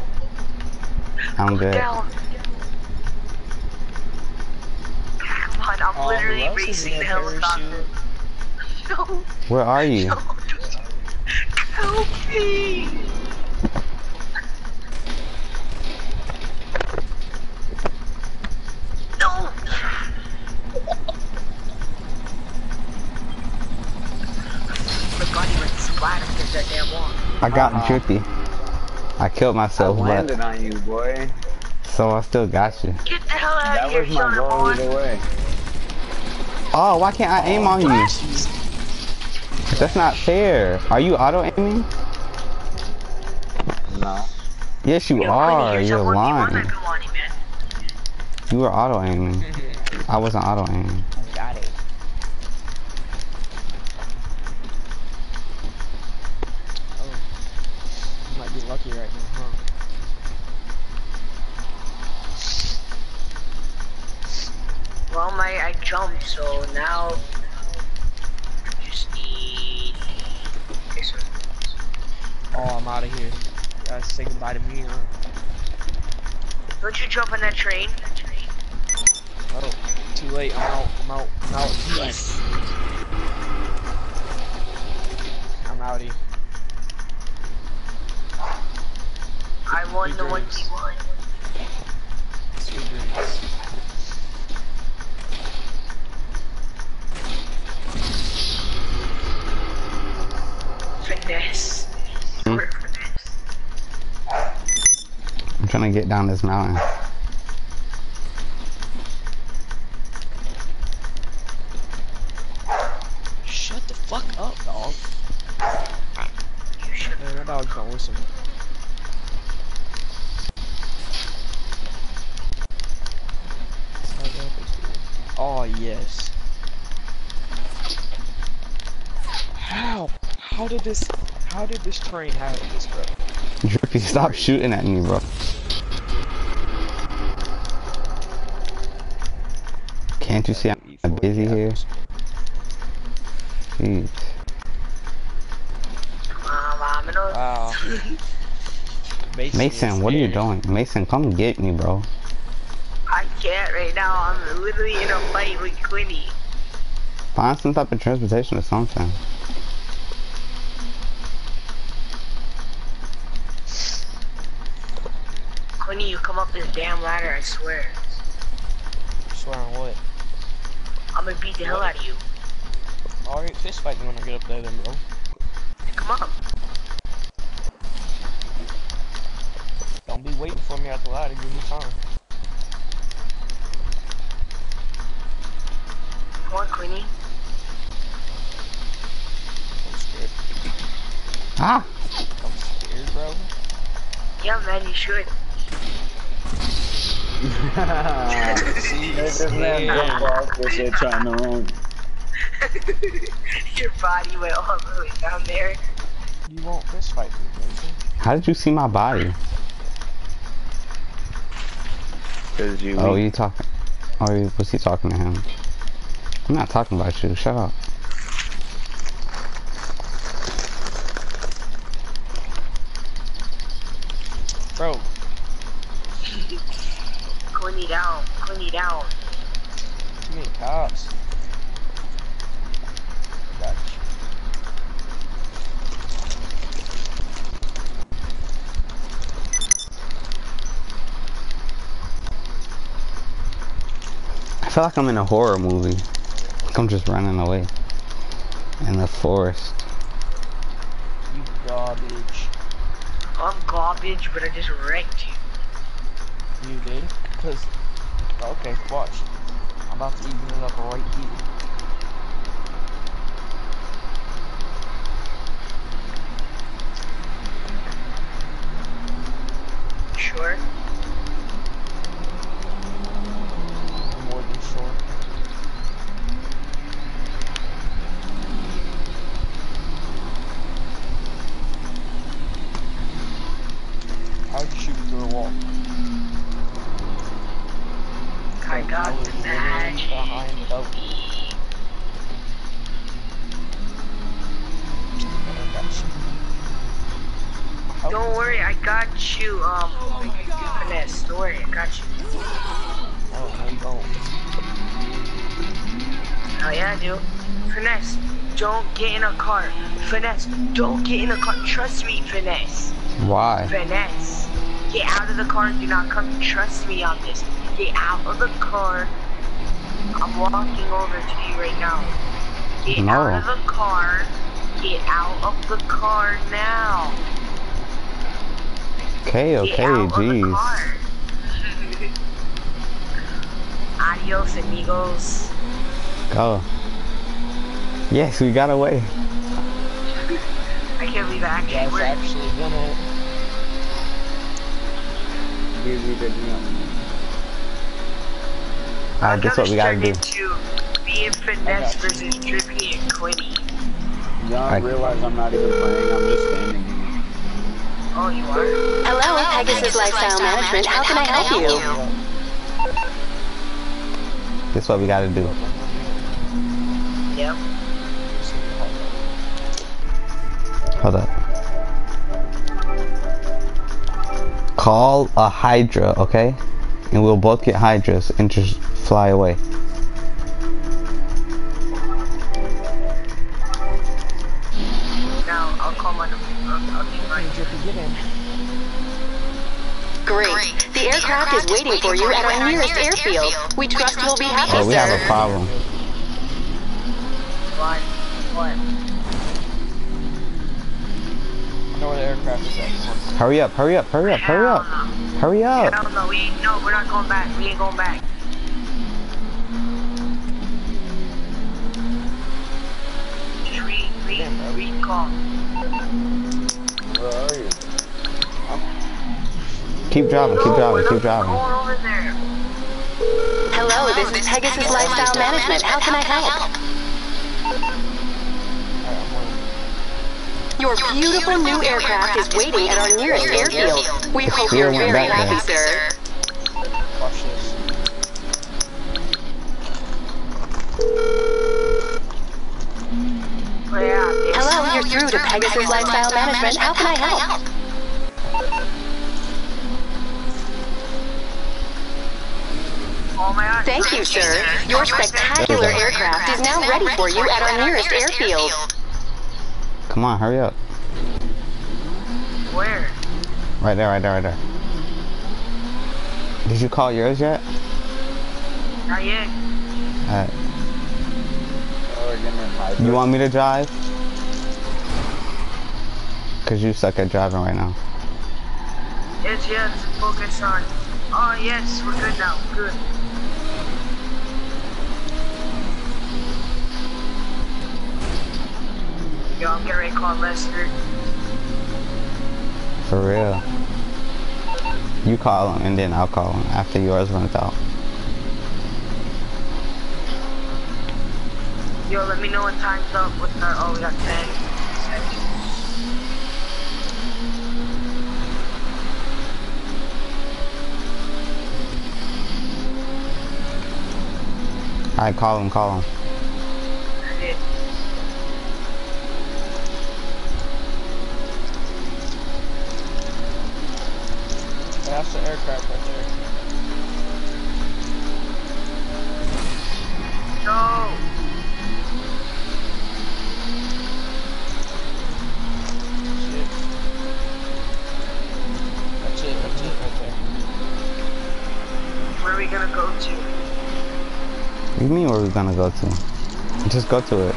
Speaker 1: I'm good.
Speaker 6: Down. Come on, I'm
Speaker 2: Oh,
Speaker 6: literally
Speaker 2: who else is
Speaker 6: racing the helicopter. No.
Speaker 1: Where are you?
Speaker 6: No. Help me. No. My body went splat against that damn wall.
Speaker 1: I got
Speaker 3: Uh-uh.
Speaker 1: drippy. I killed
Speaker 3: I
Speaker 1: myself, but
Speaker 3: landed on you, boy.
Speaker 1: so I still got you.
Speaker 6: Get the hell out
Speaker 3: That
Speaker 6: of here,
Speaker 3: was my
Speaker 6: son
Speaker 3: goal
Speaker 6: a
Speaker 3: either way.
Speaker 1: Oh, why can't I aim oh, on you? That's not fair. Are you auto aiming?
Speaker 3: No.
Speaker 1: Yes, you
Speaker 6: Yo,
Speaker 1: are. You're lying.
Speaker 6: I go on him, man.
Speaker 1: You were auto aiming. I wasn't auto aiming.
Speaker 2: Got it. Oh. You might be lucky right now, huh?
Speaker 6: Well, my I jumped, so now just need. Okay, so
Speaker 2: Oh, I'm out of here. You guys say goodbye to me, huh?
Speaker 6: don't you jump on that train?
Speaker 2: Oh, too late. I'm out. I'm out. I'm out.
Speaker 6: Yes.
Speaker 2: I'm outie.
Speaker 6: I won the one
Speaker 2: Regrets.
Speaker 6: v one.
Speaker 2: Sweet dreams.
Speaker 1: I'm trying to get down this mountain.
Speaker 2: Shut the fuck up, dog. Man, that dog's don't listen. Oh yes. How? How did this? How did this train have this, bro?
Speaker 1: Drippy, stop shooting at me, bro. Can't you see I'm busy here? Jeez.
Speaker 2: Wow. Mason,
Speaker 1: Mason, what are you doing? Mason, come get me, bro.
Speaker 6: I can't right now. I'm literally in a fight with Quinny.
Speaker 1: Find some type of transportation or something.
Speaker 6: Quinny, you come up this damn ladder, I swear.
Speaker 2: Swear on what?
Speaker 6: I'm gonna beat the hell out of you.
Speaker 2: Alright, fist fight you when I get up there then, bro.
Speaker 6: Come up.
Speaker 2: Don't be waiting for me at the ladder, give me time.
Speaker 6: Come on, Quinny.
Speaker 2: I'm scared.
Speaker 1: Ah!
Speaker 2: I'm bro.
Speaker 6: Yeah, man, you should.
Speaker 3: This man
Speaker 2: Yeah.
Speaker 3: jump off this shit trying to run.
Speaker 6: Your body went all the way down there.
Speaker 2: You won't fist fight me, Mason.
Speaker 1: How did you see my body?
Speaker 3: Cause you
Speaker 1: Oh, you talking? Oh, you- was he talking to him? I'm not talking about you. Shut up.
Speaker 2: Bro,
Speaker 6: Quinny down. Quinny down.
Speaker 2: too many cops. Got you.
Speaker 1: I feel like I'm in a horror movie. Like I'm just running away in the forest.
Speaker 2: You garbage.
Speaker 6: I'm garbage, but I just wrecked you.
Speaker 2: You did? Cause, okay, watch. I'm about to even it up right here.
Speaker 1: Why?
Speaker 6: Finesse. Get out of the car. Do not come. Trust me on this. Get out of the car. I'm walking over to you right now. Get
Speaker 1: No.
Speaker 6: out of the car. Get out of the car now.
Speaker 1: Okay, okay,
Speaker 6: out
Speaker 1: jeez.
Speaker 6: Adios, amigos.
Speaker 1: Go. Yes, we got away.
Speaker 6: I can't believe I actually
Speaker 2: Guys actually gonna.
Speaker 3: You we did nothing.
Speaker 1: Alright, guess what we gotta do.
Speaker 6: To be in finesse versus Drippy and Quinny.
Speaker 3: Y'all
Speaker 1: I-
Speaker 3: realize I'm not even playing, I'm just standing here.
Speaker 6: Oh, you are?
Speaker 4: Hello, Pegasus Lifestyle Management. How can I help you?
Speaker 1: Guess what we gotta do.
Speaker 6: Yep.
Speaker 1: Hold up. Call a Hydra, okay? And we'll both get Hydras and just fly away.
Speaker 6: Now, I'll call my I'll, I'll my
Speaker 2: Drippy.
Speaker 4: Great. The aircraft is waiting for you at our nearest airfield. We trust you'll be oh, happy,
Speaker 1: Oh, we have a problem.
Speaker 6: What? What?
Speaker 2: Know where the aircraft is at.
Speaker 1: Hurry up, hurry up, hurry up, hurry up. Hurry up.
Speaker 6: Hell no, we ain't, no, we're not going back. We ain't going back. Just.
Speaker 3: Where are you?
Speaker 1: Keep driving, keep driving,
Speaker 6: we're
Speaker 1: keep driving.
Speaker 6: Going over there.
Speaker 4: Hello, this is Pegasus Lifestyle Management. How can I help? Your beautiful new aircraft is waiting at our nearest airfield. We hope you're very happy, sir.
Speaker 2: Watch this.
Speaker 4: Hello, you're through to Pegasus Lifestyle Management. How can I help? Thank you, sir. Your spectacular aircraft is now ready for you at our nearest airfield.
Speaker 1: Come on, hurry up.
Speaker 6: Where?
Speaker 1: Right there, right there, right there. Did you call yours yet?
Speaker 6: Not yet.
Speaker 1: Alright.
Speaker 3: Oh, we're getting in hybrid.
Speaker 1: You want me to drive? Cause you suck at driving right now.
Speaker 6: Yes, yes. Focus on. Oh yes, we're good now. Good. Yo, I'm getting ready to call Lester.
Speaker 1: For real. You call him and then I'll call him after yours runs out.
Speaker 6: Yo, let me know when time's up What's the. Oh, we got 10 seconds.
Speaker 1: Alright, call him, call him.
Speaker 6: Gonna go to?
Speaker 1: Just go to it.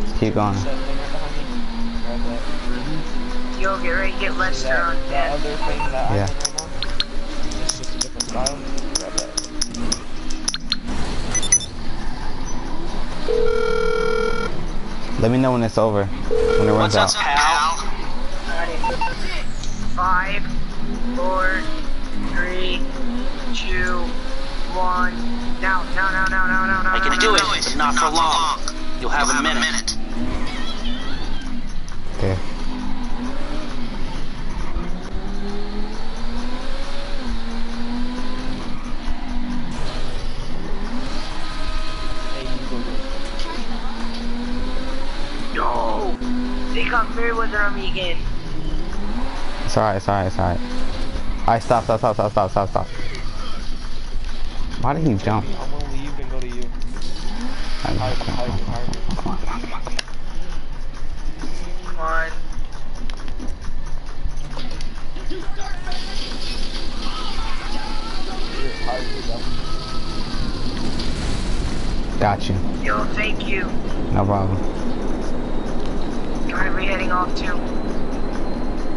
Speaker 1: Just keep going.
Speaker 2: That thing right behind me. Grab that.
Speaker 6: Yo, get ready to get Lester on
Speaker 2: that
Speaker 6: deck.
Speaker 2: other thing that
Speaker 1: Yeah.
Speaker 2: I'm in right now? It's just a different style. Grab that.
Speaker 1: Let me know when it's over. When it runs out.
Speaker 7: pal?
Speaker 6: Five, four, three, two, one. Now, now, now, now, now, now, now.
Speaker 7: I can
Speaker 6: now,
Speaker 7: do
Speaker 6: now,
Speaker 7: it,
Speaker 6: now.
Speaker 7: but not for long. You'll have a minute.
Speaker 1: Okay.
Speaker 2: Hey, you go do it.
Speaker 6: No. They got Merryweather on me again.
Speaker 1: It's alright, it's alright, it's alright. Alright, stop, stop, stop, stop, stop, stop, stop. Why did he jump?
Speaker 2: I'm gonna leave and go to you.
Speaker 1: Come on, come on, come on, come on, come on.
Speaker 6: Come on.
Speaker 2: Here, hide, you go.
Speaker 1: Got you.
Speaker 6: Yo, thank you.
Speaker 1: No problem.
Speaker 6: Where are we heading off to?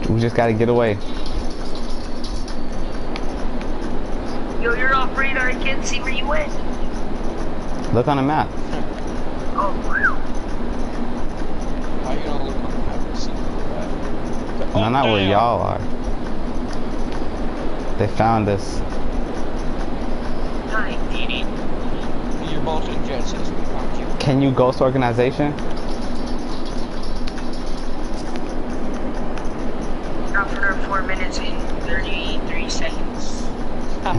Speaker 1: We just gotta get away.
Speaker 6: Yo, you're off radar. I can't see where you went.
Speaker 1: Look on the map.
Speaker 6: Oh, wow.
Speaker 2: How you gonna look on the map and see where we're at?
Speaker 1: No, not where y'all are. They found us.
Speaker 6: I did it.
Speaker 2: Your Bolton jet says we found you.
Speaker 1: Can you ghost organization?
Speaker 6: Not for four minutes and 33 seconds. But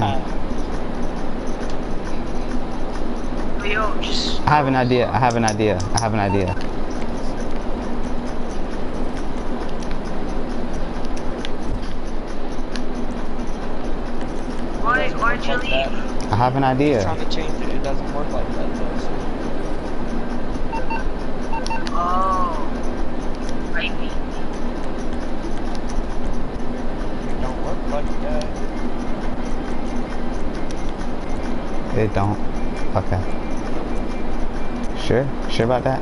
Speaker 6: yo, just.
Speaker 1: I have an idea. I have an idea. I have an idea.
Speaker 6: Why, why'd you
Speaker 2: Like that.
Speaker 6: leave?
Speaker 1: I have an idea.
Speaker 2: Trying to change it, it doesn't work like that though. So
Speaker 6: Oh. Maybe.
Speaker 2: it don't work like that.
Speaker 1: It don't. Okay. Sure? Sure about that?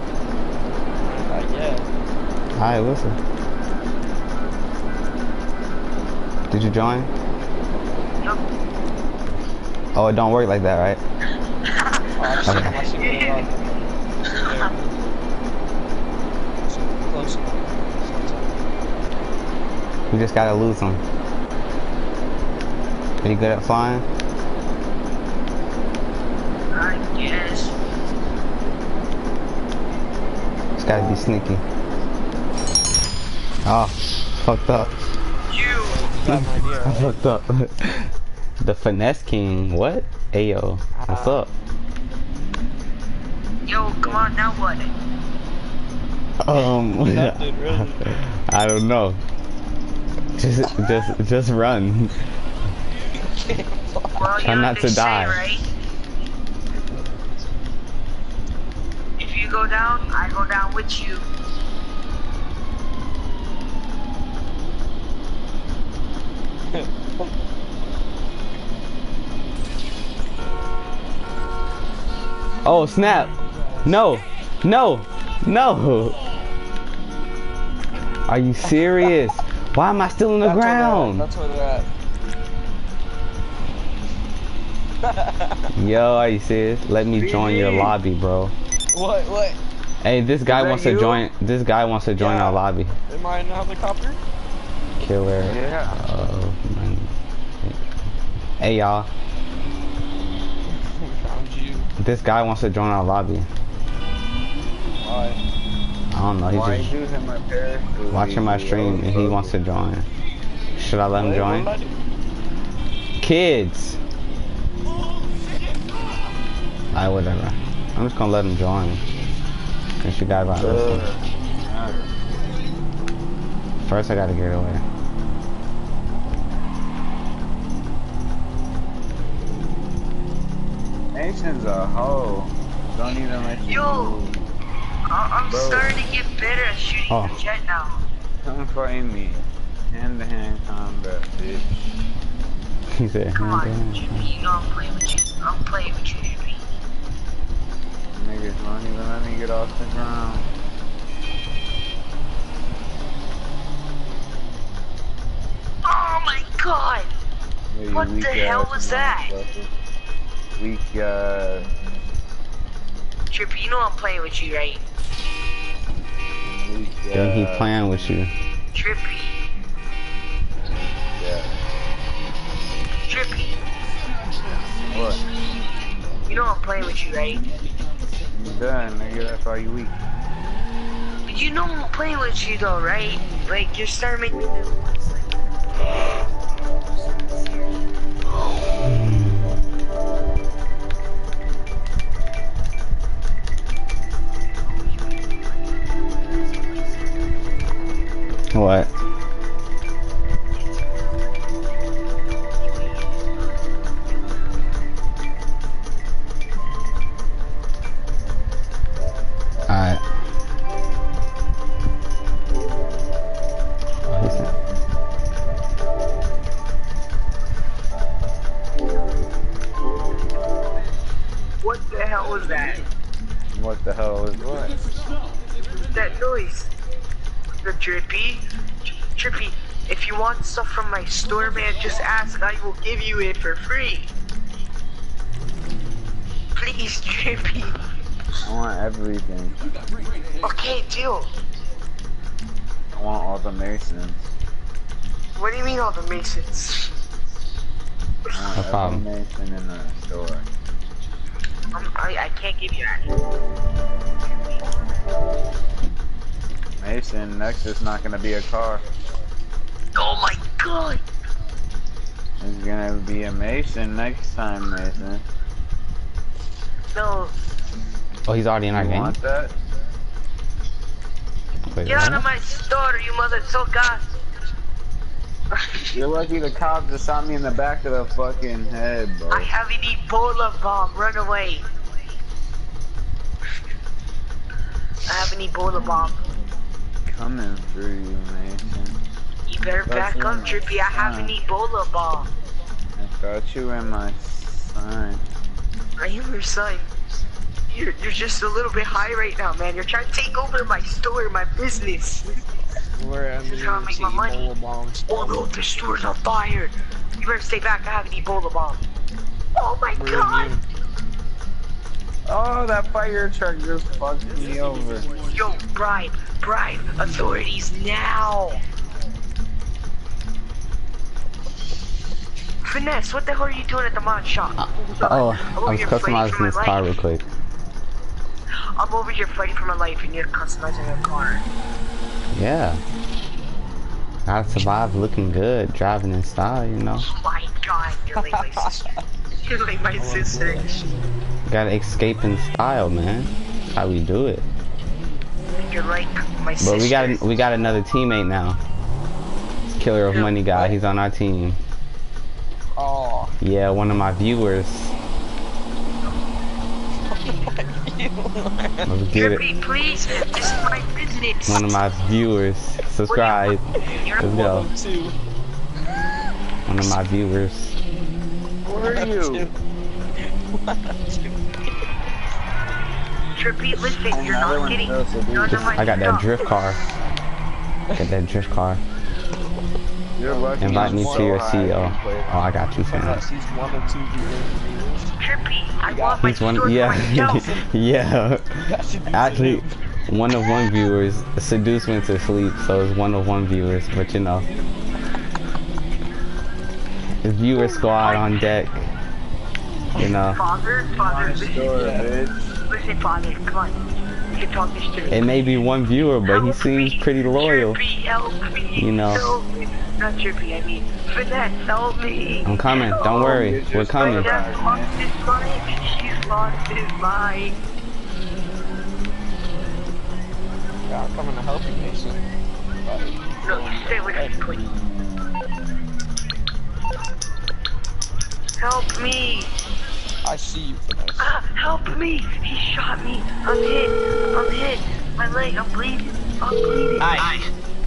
Speaker 2: Like yeah.
Speaker 1: Alright, listen. Did you join?
Speaker 6: Yup.
Speaker 1: Oh, it don't work like that, right? Okay.
Speaker 2: my single log. So close enough.
Speaker 1: We just gotta lose them. Are you good at flying?
Speaker 6: I guess.
Speaker 1: Just gotta be sneaky. Oh, fucked up.
Speaker 6: You.
Speaker 2: Got an idea,
Speaker 1: I
Speaker 2: right?
Speaker 1: fucked up. the finesse king. What? Ayo, what's
Speaker 2: Ah.
Speaker 1: up?
Speaker 6: Yo, come on, now what?
Speaker 1: Um,
Speaker 2: Nothing, really.
Speaker 1: I don't know. Just, just, just run.
Speaker 6: Well,
Speaker 1: Try not
Speaker 6: what they
Speaker 1: to
Speaker 6: say,
Speaker 1: die.
Speaker 6: right? If you go down, I go down with you.
Speaker 1: Oh snap! No, no, no! Are you serious? Why am I still in the
Speaker 2: That's where they're at,
Speaker 1: ground?
Speaker 2: That's where they're at.
Speaker 1: Yo, are you serious? Let me join your lobby, bro.
Speaker 2: What? What?
Speaker 1: Hey, this guy wants to join. This guy wants to join
Speaker 2: Yeah.
Speaker 1: our lobby.
Speaker 2: Am I in a helicopter?
Speaker 1: Killer.
Speaker 3: Yeah.
Speaker 1: Oh, man. Hey y'all,
Speaker 2: We found you.
Speaker 1: this guy wants to join our lobby.
Speaker 2: Why?
Speaker 1: I don't know.
Speaker 3: Why
Speaker 1: He's just
Speaker 3: using my parachute?
Speaker 1: watching my stream and he wants to join. Should I let him join? Kids. Oh, I whatever. I'm just gonna let him join. Since you guys aren't. First, I gotta get away.
Speaker 3: Mason's a hoe. Don't even let you
Speaker 6: Yo.
Speaker 3: move.
Speaker 6: I- I'm
Speaker 3: Bro.
Speaker 6: starting to get better at shooting
Speaker 1: Oh.
Speaker 6: the jet now.
Speaker 3: Come fight me. Hand to hand combat, bitch.
Speaker 1: He said,
Speaker 6: Come on,
Speaker 1: "Hmm, damn."
Speaker 6: Jimmy, you know I'm playing with you. I'm playing with you, Jimmy.
Speaker 3: Niggas won't even let me get off the ground.
Speaker 6: Oh my god!
Speaker 3: Yeah, you
Speaker 6: What the hell was that?
Speaker 3: motherfucker. Weak, uh,
Speaker 6: Trippy, you know I'm playing with you, right?
Speaker 3: weak, uh,
Speaker 1: Yeah, he playing with you.
Speaker 6: Trippy,
Speaker 3: Yeah.
Speaker 6: Trippy,
Speaker 3: What?
Speaker 6: you know I'm playing with you, right?
Speaker 3: You done, nigga. That's why you weak.
Speaker 6: But you know I'm playing with you though, right? Like you're starting to make me
Speaker 1: What?
Speaker 6: The Trippy? Trippy, if you want stuff from my store, man, just ask. I will give you it for free. Please, Trippy.
Speaker 3: I want everything.
Speaker 6: Okay, deal.
Speaker 3: I want all the Masons.
Speaker 6: What do you mean all the Masons?
Speaker 3: I want
Speaker 1: No
Speaker 3: every
Speaker 1: problem.
Speaker 3: Mason in the store.
Speaker 6: I'm, I, I can't give you any.
Speaker 3: Mason, next is not gonna be a car.
Speaker 6: Oh my god!
Speaker 3: It's gonna be a Mason next time, Mason.
Speaker 6: No,
Speaker 1: Oh, he's already in our
Speaker 3: You
Speaker 1: game?
Speaker 3: want that?
Speaker 1: Wait,
Speaker 6: get out of my store, you mother sucker!
Speaker 3: You're lucky the cop just shot me in the back of the fucking head, bro.
Speaker 6: I have an Ebola bomb. Run away. I have an Ebola bomb.
Speaker 3: Coming for you, Mason.
Speaker 6: You better back up, Trippy. I have an. Ebola bomb.
Speaker 3: I got you in my sign.
Speaker 6: I am your son. You're, you're just a little bit high right now, man. You're trying to take over my store, my business.
Speaker 2: We're under
Speaker 6: Just trying to make my money.
Speaker 2: Bombs.
Speaker 6: Oh no, the store's on fire. You better stay back. I have an Ebola bomb. Oh my
Speaker 2: We're
Speaker 6: god.
Speaker 2: Immune.
Speaker 3: Oh, that fire truck just fucked me over.
Speaker 6: Yo, bribe, bribe, authorities now. Finesse, what the hell are you doing at the mod shop?
Speaker 1: Uh, oh,
Speaker 6: I'm
Speaker 1: I
Speaker 6: over
Speaker 1: was customizing this car real quick.
Speaker 6: I'm over here fighting for my life and you're customizing a car.
Speaker 1: Yeah. Gotta survive looking good, driving in style, you know.
Speaker 6: Oh my god, you're like my sister. You're like my sister.
Speaker 1: Gotta escape in style, man. That's how we do it.
Speaker 6: you're like my sister.
Speaker 1: But we got we got another teammate now. Killer of Money guy. He's on our team.
Speaker 2: Oh.
Speaker 1: Yeah, one of my viewers. Let's get it.
Speaker 6: Please, this is my business.
Speaker 1: One of my viewers. Subscribe.
Speaker 6: You're
Speaker 1: Let's go. One of my viewers.
Speaker 3: Where are you?
Speaker 6: Trippy, listen, you're not getting
Speaker 3: knows to do
Speaker 6: none
Speaker 3: this.
Speaker 6: of my
Speaker 1: I got that drift car. Got that drift car.
Speaker 3: You're.
Speaker 1: Invite me to your CEO. Oh, I got you, fam.
Speaker 2: Unless he's one of two viewers.
Speaker 6: Trippy, I want my
Speaker 1: He's one. Yeah, yeah.
Speaker 2: That should be
Speaker 1: Actually, one of one viewers seduced me to sleep, so it's one of one viewers. But you know, it's viewer squad on deck. You know,
Speaker 6: Father, father,
Speaker 3: My
Speaker 6: listen,
Speaker 3: store, bitch.
Speaker 6: listen, father, come on. We can talk this through.
Speaker 1: it may be one viewer, but he seems pretty loyal.
Speaker 6: Trippy, help me.
Speaker 1: You know.
Speaker 6: Not Trippy, I mean, Finesse, help me.
Speaker 1: I'm coming. Don't worry, we're coming.
Speaker 6: Finesse lost his life. She's lost his life.
Speaker 2: Yeah, I'm coming to help you, Mason.
Speaker 6: No, you stay with me, please. Help me.
Speaker 2: I see you for.
Speaker 6: Ah, help me. He shot me. I'm hit. I'm hit. My leg, I'm bleeding. I'm bleeding.
Speaker 7: Hi.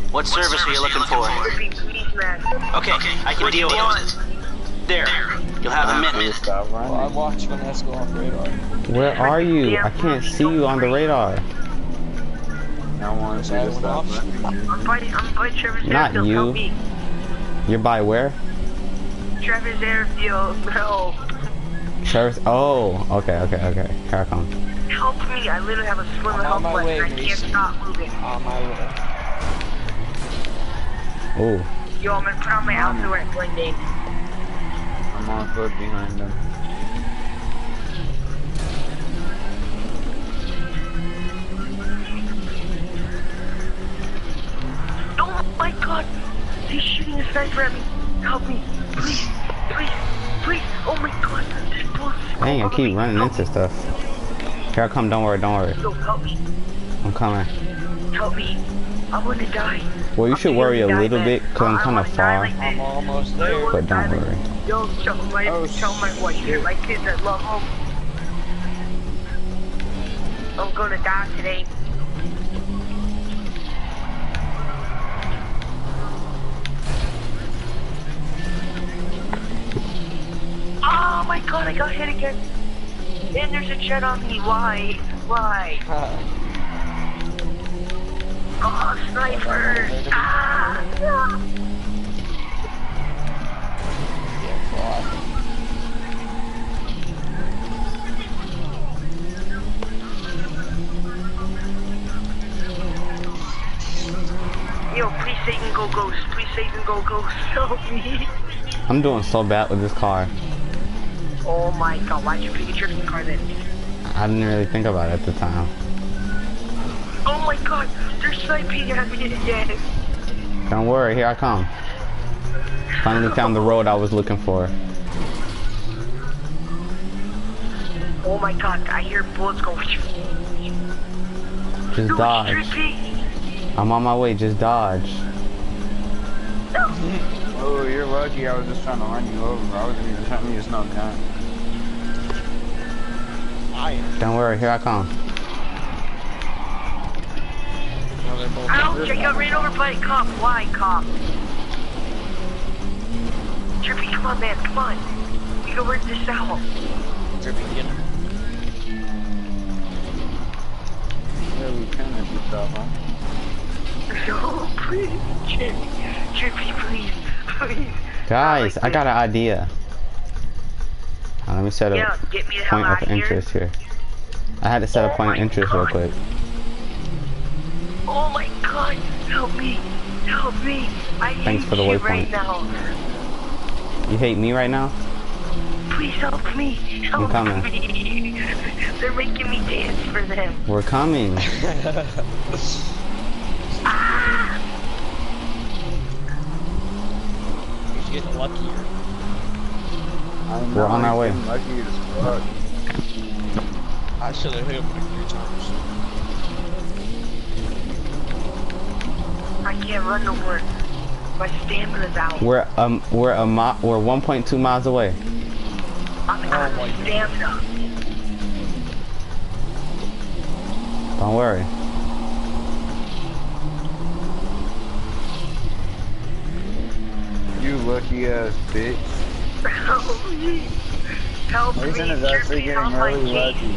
Speaker 7: What service are you looking for?
Speaker 6: Trippy, please, man.
Speaker 7: Okay, I can deal with it. There. You'll have a minute.
Speaker 3: Stop
Speaker 2: Well, I
Speaker 3: running.
Speaker 2: watched Vanessa go off radar.
Speaker 1: Where are you? I can't see you on the radar.
Speaker 3: I want you to stop running.
Speaker 6: I'm fighting. I'm fighting Trevor's
Speaker 1: Not you. You're by where?
Speaker 6: Trevor's airfield. No.
Speaker 1: Travis. Oh, okay, okay, okay. Here
Speaker 6: Help me. I literally have a slim
Speaker 2: I'm
Speaker 6: health left and I can't stop moving.
Speaker 2: On my way.
Speaker 1: Oh,
Speaker 6: Yo, I'm gonna put on my outfit where I blend in.
Speaker 3: I'm on foot behind them.
Speaker 6: Oh my god! He's shooting a sniper at me. Help me. Please. Please. Please. Oh my god. This bull's
Speaker 1: dang! I keep running
Speaker 6: help
Speaker 1: into stuff. Here I come. Don't worry, don't worry.
Speaker 6: Yo, help me.
Speaker 1: I'm coming.
Speaker 6: Help me. I wanna die.
Speaker 1: Well, you
Speaker 6: I'm
Speaker 1: should worry a little
Speaker 6: died,
Speaker 1: bit,
Speaker 6: man.
Speaker 1: cause I'm kind of far.
Speaker 6: like
Speaker 2: I'm almost there.
Speaker 1: But don't worry.
Speaker 6: Yo, tell my,
Speaker 3: Oh,
Speaker 6: tell my wife and my kids I love them. I'm gonna die today. Oh my god, I got hit again. And there's a jet on me. Why? Why? Oh, sniper. Ah! Yo, please Satan go ghost. Please save Satan go ghost. Help me.
Speaker 1: I'm doing so bad with this car.
Speaker 6: Oh my god, why'd you pick a drifting car then?
Speaker 1: I didn't really think about it at the time.
Speaker 6: Oh my god, they're sniping at me again.
Speaker 1: Don't worry, here I come. Finally found the road I was looking for.
Speaker 6: Oh my god, I hear bullets going.
Speaker 1: Just
Speaker 6: No,
Speaker 1: dodge. I'm on my way, just dodge.
Speaker 3: Oh, you're lucky. I was just trying to run you over. I wasn't even trying to use no gun.
Speaker 2: Iron.
Speaker 1: Don't worry, here I come.
Speaker 2: No, they're both
Speaker 6: Ouch, I got ran over by a cop. Why, cop? Trippy, come on, man, come on. We can work this out.
Speaker 2: dripping in.
Speaker 3: Yeah, we can if you stop, huh?
Speaker 6: No, please. Trippy, Trippy, please. Please.
Speaker 1: Guys, I got an idea. Uh, let me set a
Speaker 6: Yeah, get me the hell
Speaker 1: point of
Speaker 6: of here.
Speaker 1: interest here. I had to set a
Speaker 6: Oh
Speaker 1: point of
Speaker 6: my
Speaker 1: interest real quick.
Speaker 6: Oh my god, help me. Help me. I
Speaker 1: Thanks
Speaker 6: hate
Speaker 1: for the
Speaker 6: you
Speaker 1: waypoint.
Speaker 6: right now.
Speaker 1: You hate me right now?
Speaker 6: Please help me. Help
Speaker 1: coming.
Speaker 6: me. They're making me dance for them.
Speaker 1: We're coming.
Speaker 6: Ah!
Speaker 2: He's getting luckier.
Speaker 3: I know,
Speaker 1: We're on our way.
Speaker 3: Lucky as fuck.
Speaker 2: I should have hit him like three times.
Speaker 6: I can't run no more. My stamina's out.
Speaker 1: We're um we're a mi- we're 1.2 miles away.
Speaker 6: I'm out
Speaker 2: Oh my
Speaker 6: of stamina.
Speaker 1: Don't worry.
Speaker 3: You lucky ass bitch.
Speaker 6: Help me,
Speaker 3: Mason is actually
Speaker 6: Drippy's on
Speaker 3: getting really lucky.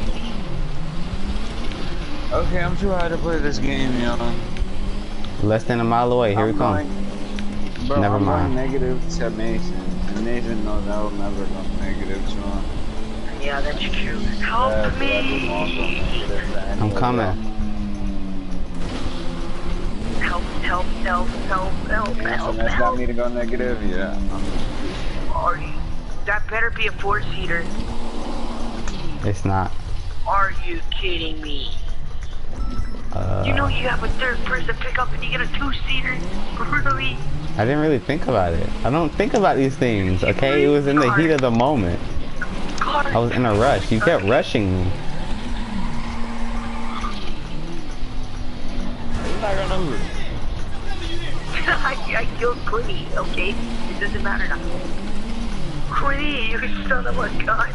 Speaker 3: Okay, I'm too high to play this game, y'all.
Speaker 1: Less than a mile away. Here
Speaker 3: I'm
Speaker 1: we come.
Speaker 3: Going, bro,
Speaker 1: Never
Speaker 3: I'm
Speaker 1: mind.
Speaker 3: going negative to Mason. And Mason knows I'll never go negative to him.
Speaker 6: Yeah, that's true. Help
Speaker 3: Yeah, but I've
Speaker 6: me.
Speaker 3: negative
Speaker 1: I'm
Speaker 3: anyway,
Speaker 1: coming.
Speaker 6: Help, help, help, help, help,
Speaker 3: bro.
Speaker 6: help,
Speaker 3: Mason, that's got me to go negative, yeah. I'm-
Speaker 6: Are you? That better be a four-seater.
Speaker 1: It's not.
Speaker 6: Are you kidding me?
Speaker 1: Uh,
Speaker 6: You know you have a third person pick up and you get a two-seater? Really?
Speaker 1: I didn't really think about it. I don't think about these things. Okay, it was in the heat of the moment. I was in a rush. You kept rushing me.
Speaker 2: Who's not run over?
Speaker 6: I, I killed Quinny, okay? It doesn't matter now. Quinny, you son of a gun.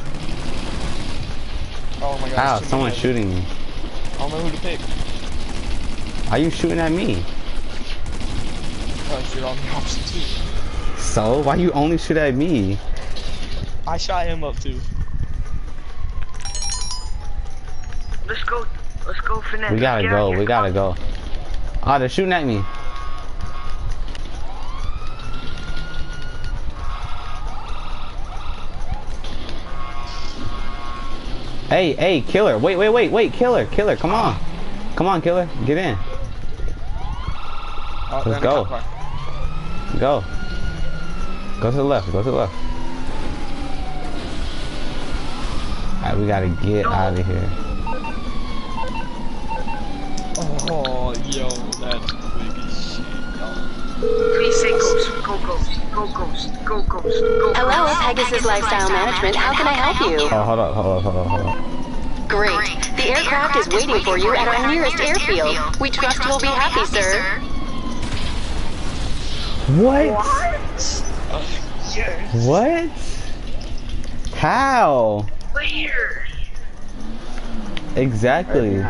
Speaker 2: Oh my god.
Speaker 1: Ow, someone's shooting me.
Speaker 2: I don't know who to pick.
Speaker 1: Are you shooting at me?
Speaker 2: Oh, you're on the opposite team.
Speaker 1: So, why you only shoot at me?
Speaker 2: I shot him up too.
Speaker 6: Let's go. Let's go finesse.
Speaker 1: We gotta
Speaker 6: Get
Speaker 1: go. We gotta go. Ah, they're shooting at me. Hey, hey, killer. Wait, wait, wait, wait, killer, killer, come on. Come on, killer. Get in.
Speaker 2: Oh,
Speaker 1: Let's
Speaker 2: they're in the
Speaker 1: go. Go. Go to the left. Go to the left. Alright, we gotta get out of here.
Speaker 2: Oh, yo, that's big as shit, yo.
Speaker 6: Please say ghost. Go ghost. Go ghost. Go ghost. Go
Speaker 4: Hello. Pegasus Lifestyle Management. How can I help you?
Speaker 1: Oh, hold up, hold up, hold up, hold up.
Speaker 4: Great. The aircraft is waiting for you at our nearest airfield. We trust you'll be happy, sir.
Speaker 1: What? What? How?
Speaker 6: Where?
Speaker 1: Exactly.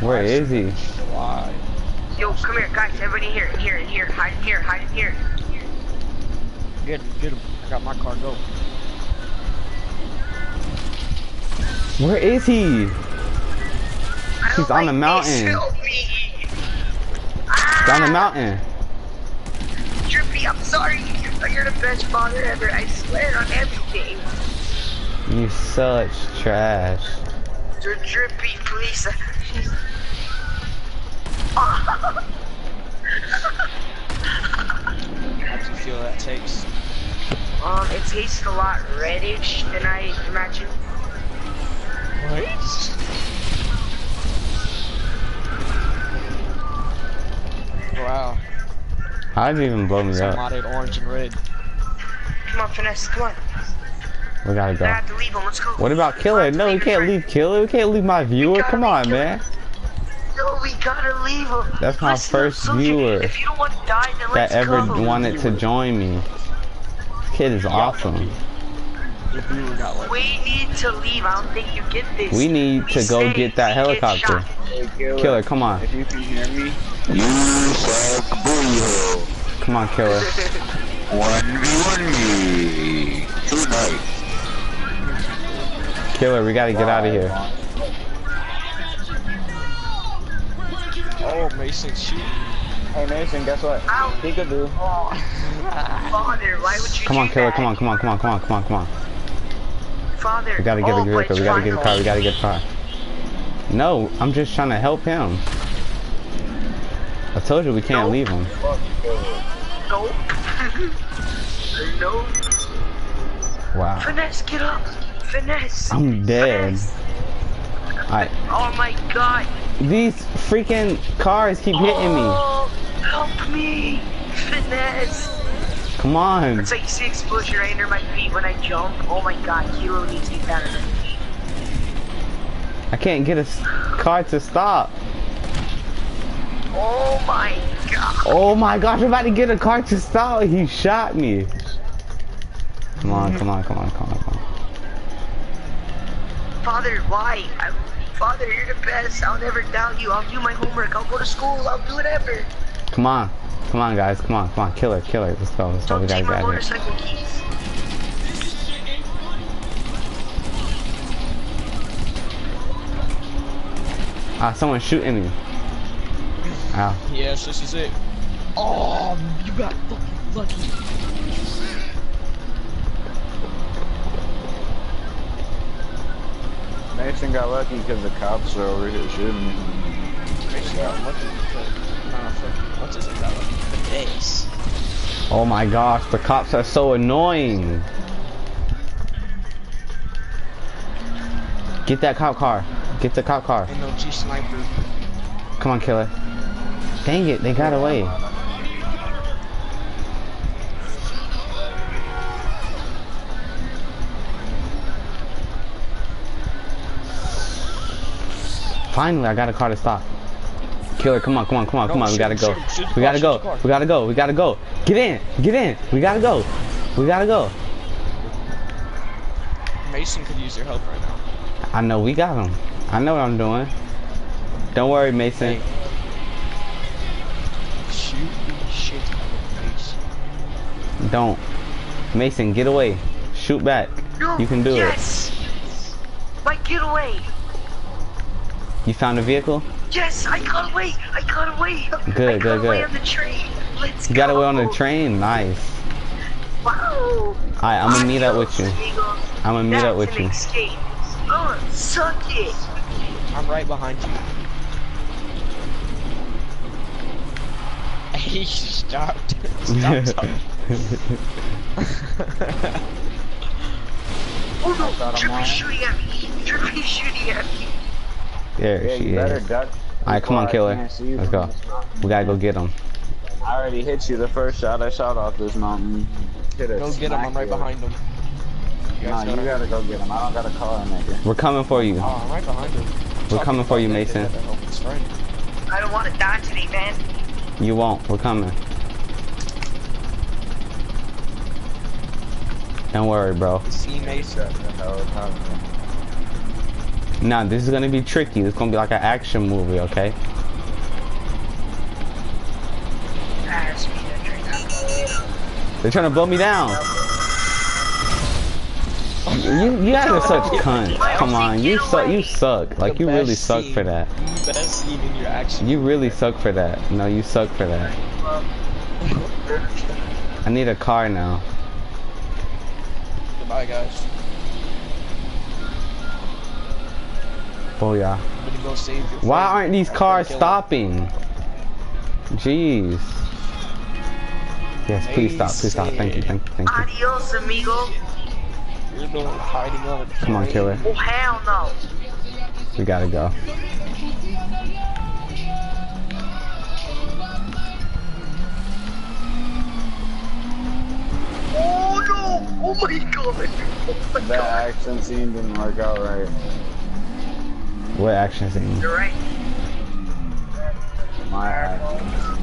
Speaker 1: Where is he?
Speaker 2: Why?
Speaker 6: Yo, come here, guys. Everybody here. Here, in here. Hide in here. Hide in here.
Speaker 2: Get him, get him. I got my car, go.
Speaker 1: Where is he? He's
Speaker 6: don't
Speaker 1: on the mountain.
Speaker 6: this. Help me.
Speaker 1: He's on the mountain. Ah!
Speaker 6: Drippy, I'm sorry. You're the best father ever. I swear on everything.
Speaker 1: You such trash.
Speaker 6: You're drippy, please.
Speaker 2: How do you feel that takes?
Speaker 6: um, it tastes a lot reddish than I imagined.
Speaker 2: What? Wow.
Speaker 1: How'd you even blow me
Speaker 2: Some
Speaker 1: up?
Speaker 2: modded orange and red.
Speaker 6: Come on, finesse. Come on.
Speaker 1: We gotta go.
Speaker 6: have to leave him. Let's go.
Speaker 1: What about Killer? No, we can't leave Killer. We can't leave my viewer. Come on, man.
Speaker 6: No, we gotta leave him.
Speaker 1: That's my
Speaker 6: Listen,
Speaker 1: first
Speaker 6: Soldier,
Speaker 1: viewer
Speaker 6: If you don't want to die, then
Speaker 1: That
Speaker 6: let's
Speaker 1: ever
Speaker 6: go.
Speaker 1: wanted to join me. This kid is awesome.
Speaker 2: The viewer got like.
Speaker 6: We need to leave. I don't think you get this.
Speaker 1: We need to go get that helicopter.
Speaker 6: shot.
Speaker 3: Hey, killer,
Speaker 1: Killer, come on.
Speaker 3: If you can hear me,
Speaker 5: You suck booty.
Speaker 1: Come on, Killer.
Speaker 5: 1v1 me. Tonight.
Speaker 1: Killer, we gotta get out of here.
Speaker 2: Oh, Mason shooting.
Speaker 3: Hey Mason, guess what?
Speaker 6: Ow.
Speaker 3: Peekaboo.
Speaker 6: Oh, Father, why would you
Speaker 1: Come on, Killer.
Speaker 6: that?
Speaker 1: Come on, come on, come on, come on, come on, come on.
Speaker 6: Father.
Speaker 1: We gotta get
Speaker 6: oh,
Speaker 1: a
Speaker 6: but
Speaker 1: vehicle. We gotta
Speaker 6: fine.
Speaker 1: get a car. We gotta get a car. No, I'm just trying to help him. I told you we can't
Speaker 6: No.
Speaker 1: leave him.
Speaker 6: Nope. nope.
Speaker 1: Wow.
Speaker 6: Finesse, get up. Finesse.
Speaker 1: I'm dead.
Speaker 6: Finesse.
Speaker 1: Alright.
Speaker 6: Oh my god.
Speaker 1: These freaking cars keep hitting me.
Speaker 6: Oh, help me. Finesse.
Speaker 1: Come on.
Speaker 6: It's like you see explosion right under my feet when I jump. Oh my god, Kilo needs to be better than me.
Speaker 1: I can't get a car to stop.
Speaker 6: Oh my god.
Speaker 1: Oh my gosh, I'm about to get a car to stop. He shot me. Come on, come on, come on, come on, come on.
Speaker 6: Father, why? I, Father, you're the best. I'll never doubt you. I'll do my homework. I'll go to school. I'll do whatever.
Speaker 1: Come on. Come on, guys. Come on, come on. Killer, killer. Let's go. Let's go. We
Speaker 6: Don't
Speaker 1: gotta
Speaker 6: take
Speaker 1: get
Speaker 6: my
Speaker 1: out here.
Speaker 6: motorcycle keys.
Speaker 1: Ah, someone's shooting me. Ow.
Speaker 2: Yes, this is it. Oh, you got fucking lucky.
Speaker 3: Mason got lucky because the cops are over here shooting me.
Speaker 2: Mason got lucky because, nah, fucking, what's his name got lucky? The base.
Speaker 1: Oh my gosh, the cops are so annoying. Get that cop car. Get the cop car.
Speaker 2: And OG sniper.
Speaker 1: Come on, killer. Dang it, they got away. Finally, I got a car to stop. Killer, come on, come on, come on, come
Speaker 2: No,
Speaker 1: on. We gotta go.
Speaker 2: shoot shoot the
Speaker 1: We gotta
Speaker 2: car,
Speaker 1: go.
Speaker 2: shoot the car.
Speaker 1: We gotta go. We gotta go. Get in. Get in. We gotta go. We gotta go.
Speaker 2: Mason could use your help right now.
Speaker 1: I know we got him. I know what I'm doing. Don't worry, Mason.
Speaker 2: Hey. Shoot the shit out of Mason.
Speaker 1: Don't. Mason, get away. Shoot back.
Speaker 6: No.
Speaker 1: You can do it.
Speaker 6: yes. get getaway.
Speaker 1: You found a vehicle?
Speaker 6: Yes, I got away. I got away.
Speaker 1: Good,
Speaker 6: I
Speaker 1: good,
Speaker 6: got away
Speaker 1: good.
Speaker 6: on the train. Let's
Speaker 1: You got
Speaker 6: go.
Speaker 1: away on the train? Nice.
Speaker 6: Wow.
Speaker 1: Alright, I'm gonna meet up with you.
Speaker 6: Adios.
Speaker 1: I'm gonna meet up with
Speaker 6: an
Speaker 1: you.
Speaker 6: Escape. Oh, suck it.
Speaker 2: I'm right behind you. He stopped. Stop talking.
Speaker 6: Oh no,
Speaker 3: thought
Speaker 6: Trippy's shooting at me. Trippy's shooting at me.
Speaker 1: There
Speaker 3: Yeah,
Speaker 1: she
Speaker 3: you
Speaker 1: is. Alright, come on, killer.
Speaker 3: can't see you
Speaker 1: Let's go. We gotta go get him.
Speaker 3: I already hit you the first shot I shot off this mountain. Hit
Speaker 2: Go get him. I'm right
Speaker 3: you.
Speaker 2: behind him. You
Speaker 3: Nah, you
Speaker 2: gotta-
Speaker 3: gotta go get him. I don't got a car, nigga.
Speaker 1: We're coming for you.
Speaker 2: Oh, I'm right behind him.
Speaker 1: We're
Speaker 2: Talking
Speaker 1: coming for you, Mason.
Speaker 2: that, that help his friend.
Speaker 6: I don't want to die today, man.
Speaker 1: You won't. We're coming. Don't worry, bro.
Speaker 2: See Mason.
Speaker 3: Shut the hell up.
Speaker 1: Nah, this is gonna be tricky. It's gonna be like an action movie, okay?
Speaker 6: Pass me the drink.
Speaker 1: They're trying to blow me down. You, you guys are such cunts. Come on, you suck. You suck. Like you really suck for that.
Speaker 2: The best scene in your action.
Speaker 1: You really suck for that. No, you suck for that. I need a car now.
Speaker 2: Goodbye, guys.
Speaker 1: Oh yeah.
Speaker 2: Go save
Speaker 1: Why aren't these cars
Speaker 2: gonna him.
Speaker 1: stopping? Jeez. Yes, please stop. Please stop. Thank you. Thank you. Thank you.
Speaker 6: Adios, amigo.
Speaker 2: You're the one hiding on
Speaker 1: Come on,
Speaker 2: train.
Speaker 1: killer.
Speaker 6: Oh, hell no.
Speaker 1: We gotta go.
Speaker 6: Oh no. Oh my god. Oh my
Speaker 3: That
Speaker 6: god.
Speaker 3: action scene didn't work out right.
Speaker 1: What action scene?
Speaker 6: You're right.
Speaker 3: My action.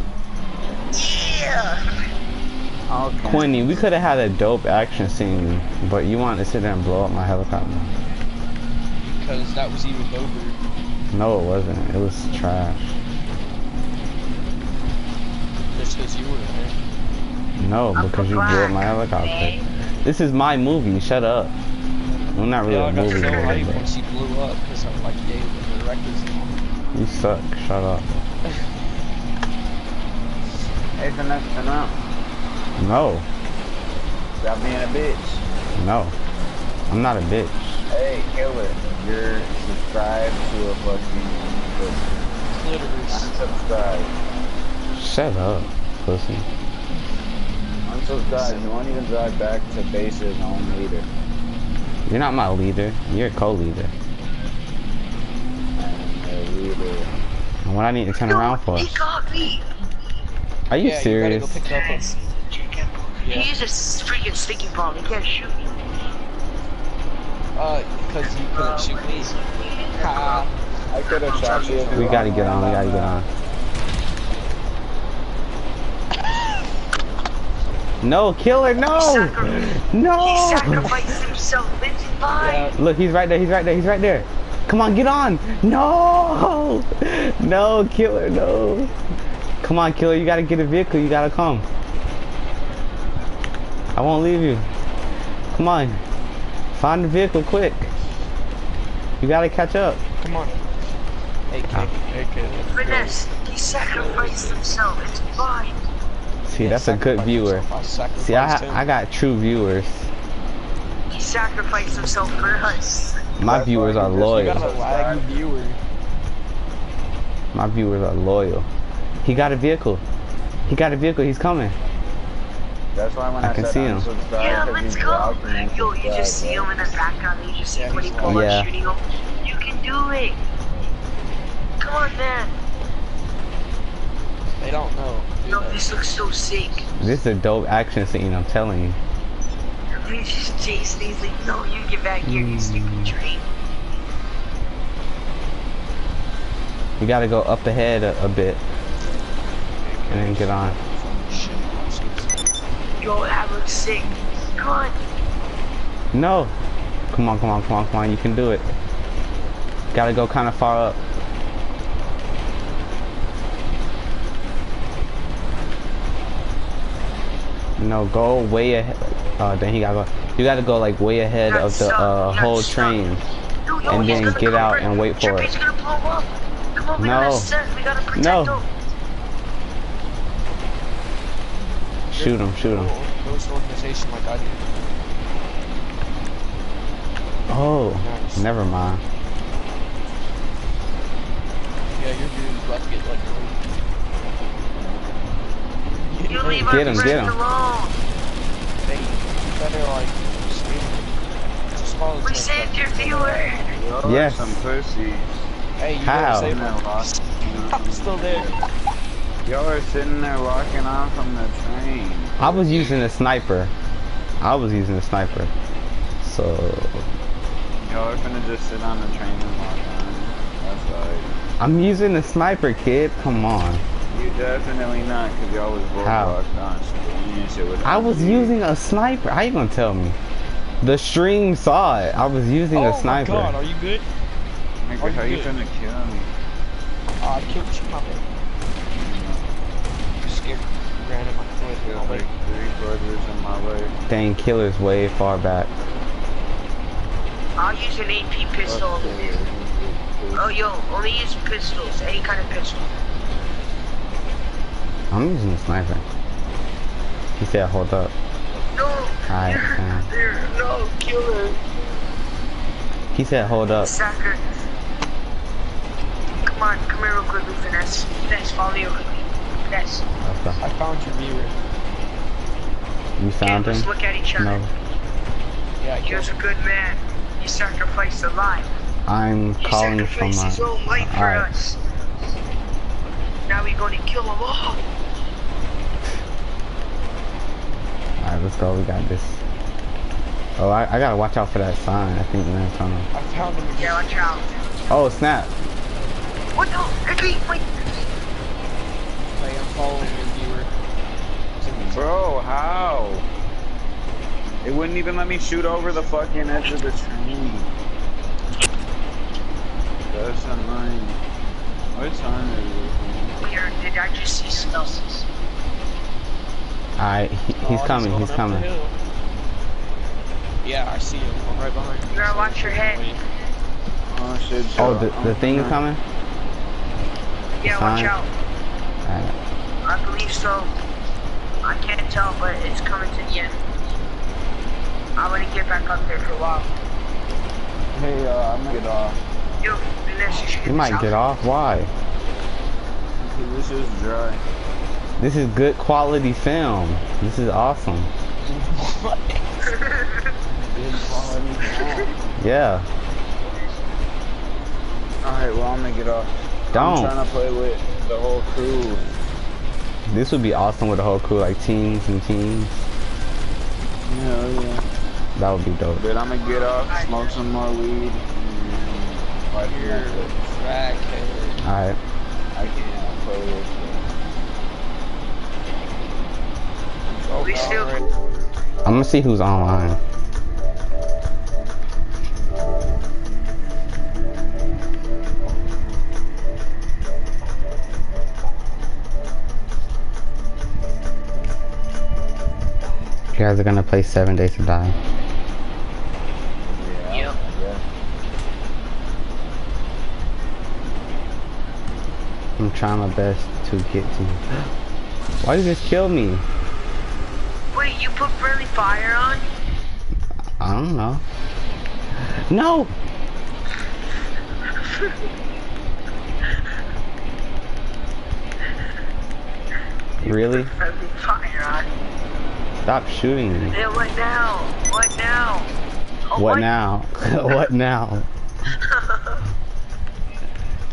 Speaker 6: Yeah.
Speaker 3: Okay.
Speaker 1: Quinny, we could have had a dope action scene, but you want to sit there and blow up my helicopter.
Speaker 2: Because that was even over.
Speaker 1: No, it wasn't. It was trash.
Speaker 2: Just because you were in there.
Speaker 1: No, because you blew up my helicopter. This is my movie. Shut up. I'm not really
Speaker 2: Yeah, I
Speaker 1: a
Speaker 2: got
Speaker 1: movie
Speaker 2: so
Speaker 1: movie,
Speaker 2: hyped
Speaker 1: but
Speaker 2: once he blew up because I'm like, yeah, the director's
Speaker 1: you suck. Shut up.
Speaker 3: Hey, finesse, turn around.
Speaker 1: No,
Speaker 3: Stop being a bitch.
Speaker 1: no. I'm not a bitch.
Speaker 3: Hey, killer. You're subscribed to a fucking
Speaker 2: clitoris.
Speaker 3: unsubscribe.
Speaker 1: Shut up, pussy.
Speaker 3: Unsubscribe. You won't even drive back to bases home own leader.
Speaker 1: You're not my leader. You're a co-leader.
Speaker 3: And a leader.
Speaker 1: And what I need to turn around for?
Speaker 6: He got me.
Speaker 1: Are you
Speaker 2: yeah,
Speaker 1: serious?
Speaker 2: You gotta go pick up Yeah.
Speaker 6: He is a s- freaking sticky bomb. He can't shoot me.
Speaker 2: Uh, because you couldn't shoot me. Ha.
Speaker 3: I could have shot you.
Speaker 1: We gotta get on. We gotta get on. No, killer, no!
Speaker 6: He
Speaker 1: No!
Speaker 6: sacrificed himself. It's fine.
Speaker 1: Look, he's right there, he's right there, he's right there. Come on, get on! No! No, killer, no! Come on, killer, you gotta get a vehicle, you gotta come. I won't leave you. Come on. Find the vehicle quick. You gotta catch up.
Speaker 2: Come on. Hey, kid. Hey, kid. let's.
Speaker 6: Finesse. He sacrificed himself. It's fine.
Speaker 1: See, that's a good viewer.
Speaker 2: yourself. I sacrificed
Speaker 1: See, I. I got true viewers.
Speaker 6: He sacrificed himself for us.
Speaker 1: My viewers are loyal.
Speaker 2: got a laggy viewer.
Speaker 1: My viewers are loyal. He got a vehicle. He got a vehicle. He's coming.
Speaker 3: That's why when
Speaker 1: I
Speaker 3: I,
Speaker 1: can
Speaker 3: said
Speaker 1: see him.
Speaker 6: Yeah, let's go. Yo, you just see him in the background. You just see
Speaker 2: Yeah,
Speaker 6: when he
Speaker 2: he's
Speaker 6: pull
Speaker 1: Yeah.
Speaker 6: up shooting him. You can do it. Come on, man.
Speaker 2: They don't know. do
Speaker 6: Yo,
Speaker 2: they?
Speaker 6: this looks so sick.
Speaker 1: This is a dope action scene. I'm telling you.
Speaker 6: We just chase these like, no, you get back here, you
Speaker 1: Mm.
Speaker 6: stupid train.
Speaker 1: You gotta go up ahead a, a bit and then get on.
Speaker 2: Shit. Excuse me.
Speaker 6: Yo, that looks sick. Come on.
Speaker 1: No. Come on, come on, come on, come on. You can do it. Gotta go kind of far up. No, go way ahead. Uh, then he gotta go. You gotta go like way ahead of the uh, whole train.
Speaker 6: Yo, yo,
Speaker 1: And then get out and wait for it.
Speaker 6: on,
Speaker 1: No. No. Shoot him, shoot him. Oh,
Speaker 2: Nice.
Speaker 1: never mind.
Speaker 2: Yeah, your dude's about to get like
Speaker 6: You
Speaker 2: really.
Speaker 6: leave our
Speaker 1: Get him, get
Speaker 6: friend
Speaker 1: him.
Speaker 6: alone.
Speaker 2: They better like sleep. Just follow the
Speaker 6: We saved your viewer.
Speaker 3: Y'all
Speaker 1: Yes.
Speaker 3: some pussy.
Speaker 2: Hey, you
Speaker 1: How?
Speaker 2: better save
Speaker 3: Sitting there
Speaker 2: him. I'm still there.
Speaker 3: Y'all are sitting there walking on from the train.
Speaker 1: I was using a sniper. I was using a sniper. So
Speaker 3: Y'all are gonna just sit on the train and walk on. That's right.
Speaker 1: I'm using a sniper, kid. Come on.
Speaker 3: You definitely not, cause y'all was both
Speaker 1: How?
Speaker 3: locked on. So you
Speaker 1: I was using a sniper. How you gonna tell me? The stream saw it. I was using
Speaker 2: oh
Speaker 1: a sniper.
Speaker 2: my god, are you good?
Speaker 3: Nigga,
Speaker 2: Are
Speaker 3: how
Speaker 2: you
Speaker 3: you
Speaker 2: good?
Speaker 3: finna kill me?
Speaker 2: Oh, I killed you, my bad. You scared. You ran in my foot.
Speaker 3: Feel
Speaker 2: Oh,
Speaker 3: like three quarters in my way.
Speaker 1: Dang, killer's way far back.
Speaker 6: I'll use an AP pistol. Oh, yo, only use pistols. Any kind of pistol.
Speaker 1: I'm using a sniper. He said, hold up.
Speaker 6: No.
Speaker 1: Alright,
Speaker 6: you're-
Speaker 1: fine.
Speaker 6: you're- no, killer.
Speaker 1: He said, hold up.
Speaker 6: Sucker. Come on, come here real quickly, Finesse. Finesse, follow me real quickly. Finesse.
Speaker 2: I found your viewer.
Speaker 1: You
Speaker 6: Okay,
Speaker 1: found
Speaker 6: let's
Speaker 1: him?
Speaker 6: look at each other.
Speaker 1: No.
Speaker 2: Yeah,
Speaker 6: He was a good man. He sacrificed a life.
Speaker 1: I'm
Speaker 6: He
Speaker 1: calling from
Speaker 6: sacrificed
Speaker 1: my.
Speaker 6: his own life for
Speaker 1: Alright.
Speaker 6: us. Now we're going to kill them all.
Speaker 1: Let's go. We got this. Oh, I, I gotta watch out for that sign. I think man, tunnel.
Speaker 2: I found him again.
Speaker 6: Yeah, watch out.
Speaker 1: Oh, snap.
Speaker 6: What the? Hey, wait.
Speaker 2: Hey, I'm following your viewer. It's in the-
Speaker 3: Bro, how? It wouldn't even let me shoot over the fucking edge of the train. That's annoying. What time is it?
Speaker 6: Where did I just see snow?
Speaker 1: Alright, he,
Speaker 2: Oh,
Speaker 1: he's coming.
Speaker 2: going
Speaker 1: He's coming.
Speaker 2: Yeah, I see him. I'm right behind you.
Speaker 6: You gotta watch your head.
Speaker 3: Oh shit.
Speaker 1: Oh, the, the
Speaker 3: I'm
Speaker 1: thing is coming?
Speaker 6: Yeah, watch out.
Speaker 1: Alright.
Speaker 6: I believe so. I can't tell, but it's coming to the end. I want to get back up there for a while.
Speaker 3: Hey, uh, I'm gonna get off.
Speaker 6: Yo, Vanessa, you should get
Speaker 1: You might get off. Why?
Speaker 3: This is dry.
Speaker 1: This is good quality film. This is awesome.
Speaker 3: Good quality.
Speaker 1: Yeah.
Speaker 3: Alright, well, I'm gonna get off. I'm
Speaker 1: Don't.
Speaker 3: trying to play with the whole crew.
Speaker 1: This would be awesome with the whole crew, like teams and teams.
Speaker 3: Yeah, yeah.
Speaker 1: That would be dope.
Speaker 3: But I'm gonna get off, smoke some more weed, and Right
Speaker 2: You're
Speaker 3: here.
Speaker 2: crackhead.
Speaker 1: Alright.
Speaker 3: I can't play this.
Speaker 2: Oh,
Speaker 6: We still-
Speaker 1: I'm gonna see who's online. You guys are gonna play Seven Days to Die.
Speaker 3: Yeah.
Speaker 1: I'm trying my best to get to you. Why you just kill me?
Speaker 6: Wait, you put friendly fire on?
Speaker 1: I don't know. No! Really?
Speaker 6: Friendly fire on.
Speaker 1: Stop shooting me.
Speaker 6: Yeah, what now? What now? Oh,
Speaker 1: What now? what now?
Speaker 6: now?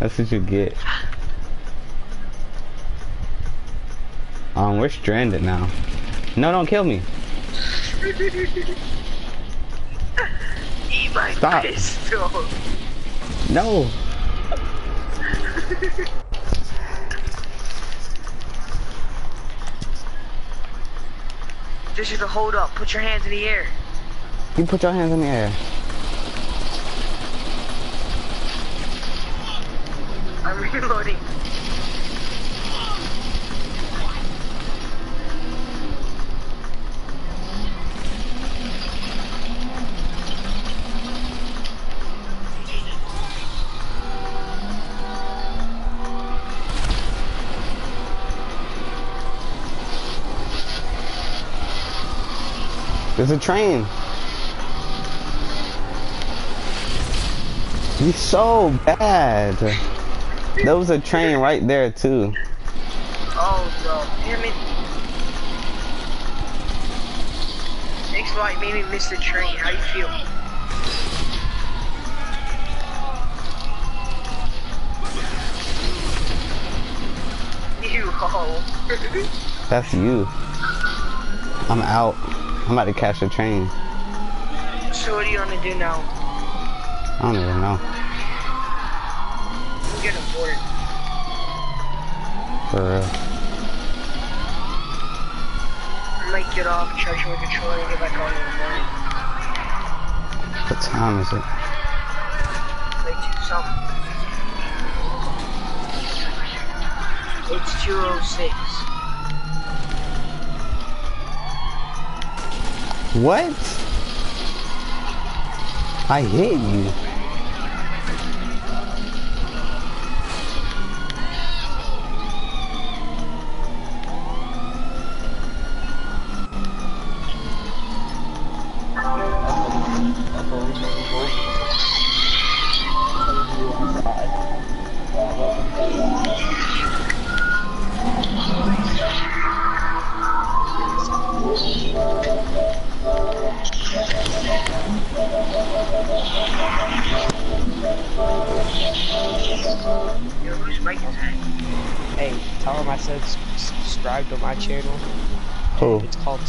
Speaker 1: That's what you get. Um, we're stranded now. No, don't kill me.
Speaker 6: Eat my
Speaker 1: Stop.
Speaker 6: pistol.
Speaker 1: No.
Speaker 6: This is a hold up. Put your hands in the air.
Speaker 1: You put your hands in the air.
Speaker 6: I'm reloading.
Speaker 1: There's a train. You so bad. There was a train right there too.
Speaker 6: Oh no, damn it. Next flight made me miss the train. How you feel? You hoe.
Speaker 1: That's you. I'm out. I'm about to catch a train.
Speaker 6: so what do you want to do now?
Speaker 1: I don't even know.
Speaker 6: I'm getting bored.
Speaker 1: For real.
Speaker 6: I might get off, charge my controller, and get back on in the morning.
Speaker 1: What time is it?
Speaker 6: Like do something. It's 206.
Speaker 1: What? I hate you.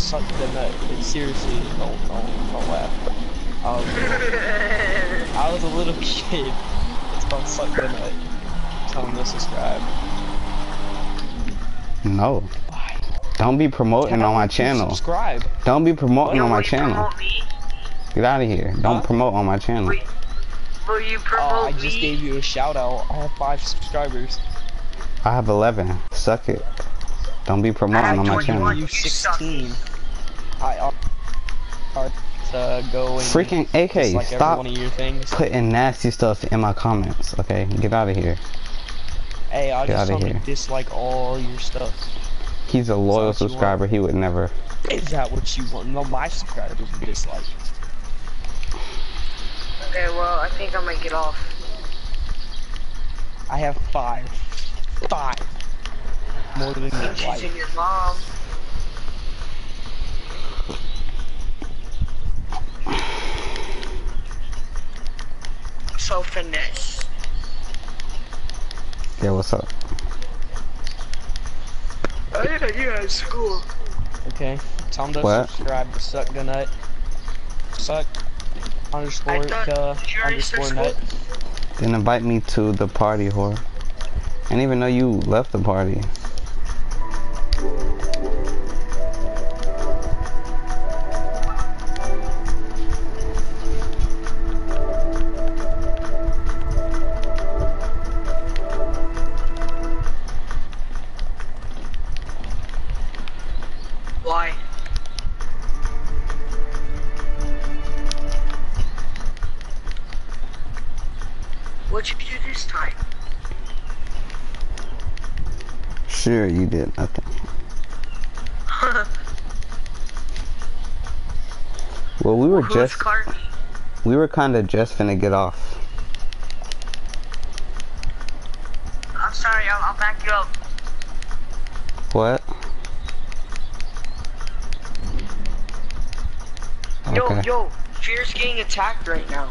Speaker 2: Suck the Nut. It's seriously, don't, don't, don't laugh. Um, I was a little kid. It's called Suck the Nut. Tell him to subscribe.
Speaker 1: No. Don't be promoting on my channel.
Speaker 2: Subscribe.
Speaker 1: Don't be promoting on my
Speaker 6: will you
Speaker 1: channel.
Speaker 6: promote me?
Speaker 1: Get out of here. Don't
Speaker 2: Huh?
Speaker 1: promote on my channel.
Speaker 6: Wait, will you promote
Speaker 2: Oh, I just
Speaker 6: me?
Speaker 2: gave you a shout out. I have five subscribers.
Speaker 1: I have 11. Suck it. Don't be promoting on my
Speaker 6: 21.
Speaker 1: channel.
Speaker 2: You
Speaker 6: You suck.
Speaker 2: 16. I uh, are to go and
Speaker 1: Freaking AK,
Speaker 2: dislike
Speaker 1: stop
Speaker 2: one of your things.
Speaker 1: putting nasty stuff in my comments, okay? Get out of here.
Speaker 2: Hey, I'll
Speaker 1: Get
Speaker 2: just
Speaker 1: outta
Speaker 2: tell him
Speaker 1: here.
Speaker 2: to dislike all your stuff.
Speaker 1: He's a loyal
Speaker 2: what you want?
Speaker 1: subscriber. He would never.
Speaker 2: Is that what you want? No, my subscribers would dislike.
Speaker 6: Okay, well, I think I might get off.
Speaker 2: I have five. Five. More than your
Speaker 6: She's
Speaker 2: wife.
Speaker 6: and your mom. So finesse.
Speaker 1: Yeah, what's up?
Speaker 6: Oh yeah, you at school.
Speaker 2: Okay. Tell him to
Speaker 1: What?
Speaker 2: subscribe to Suck the Nut. Suck underscore
Speaker 6: I thought-
Speaker 2: the
Speaker 6: did you
Speaker 2: underscore
Speaker 6: start
Speaker 2: nut.
Speaker 1: Then invite me to the party, whore. I didn't even know you left the party. Just, we were kind of just gonna get off.
Speaker 6: I'm sorry, I'll, I'll back you up.
Speaker 1: What?
Speaker 6: Yo,
Speaker 1: Okay,
Speaker 6: yo, Fear's getting attacked right now.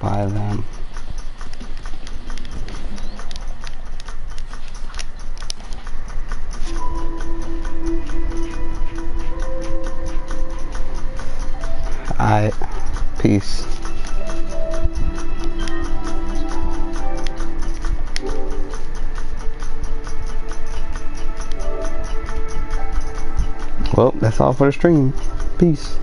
Speaker 1: by them. Alright, peace. Well, that's all for the stream. Peace.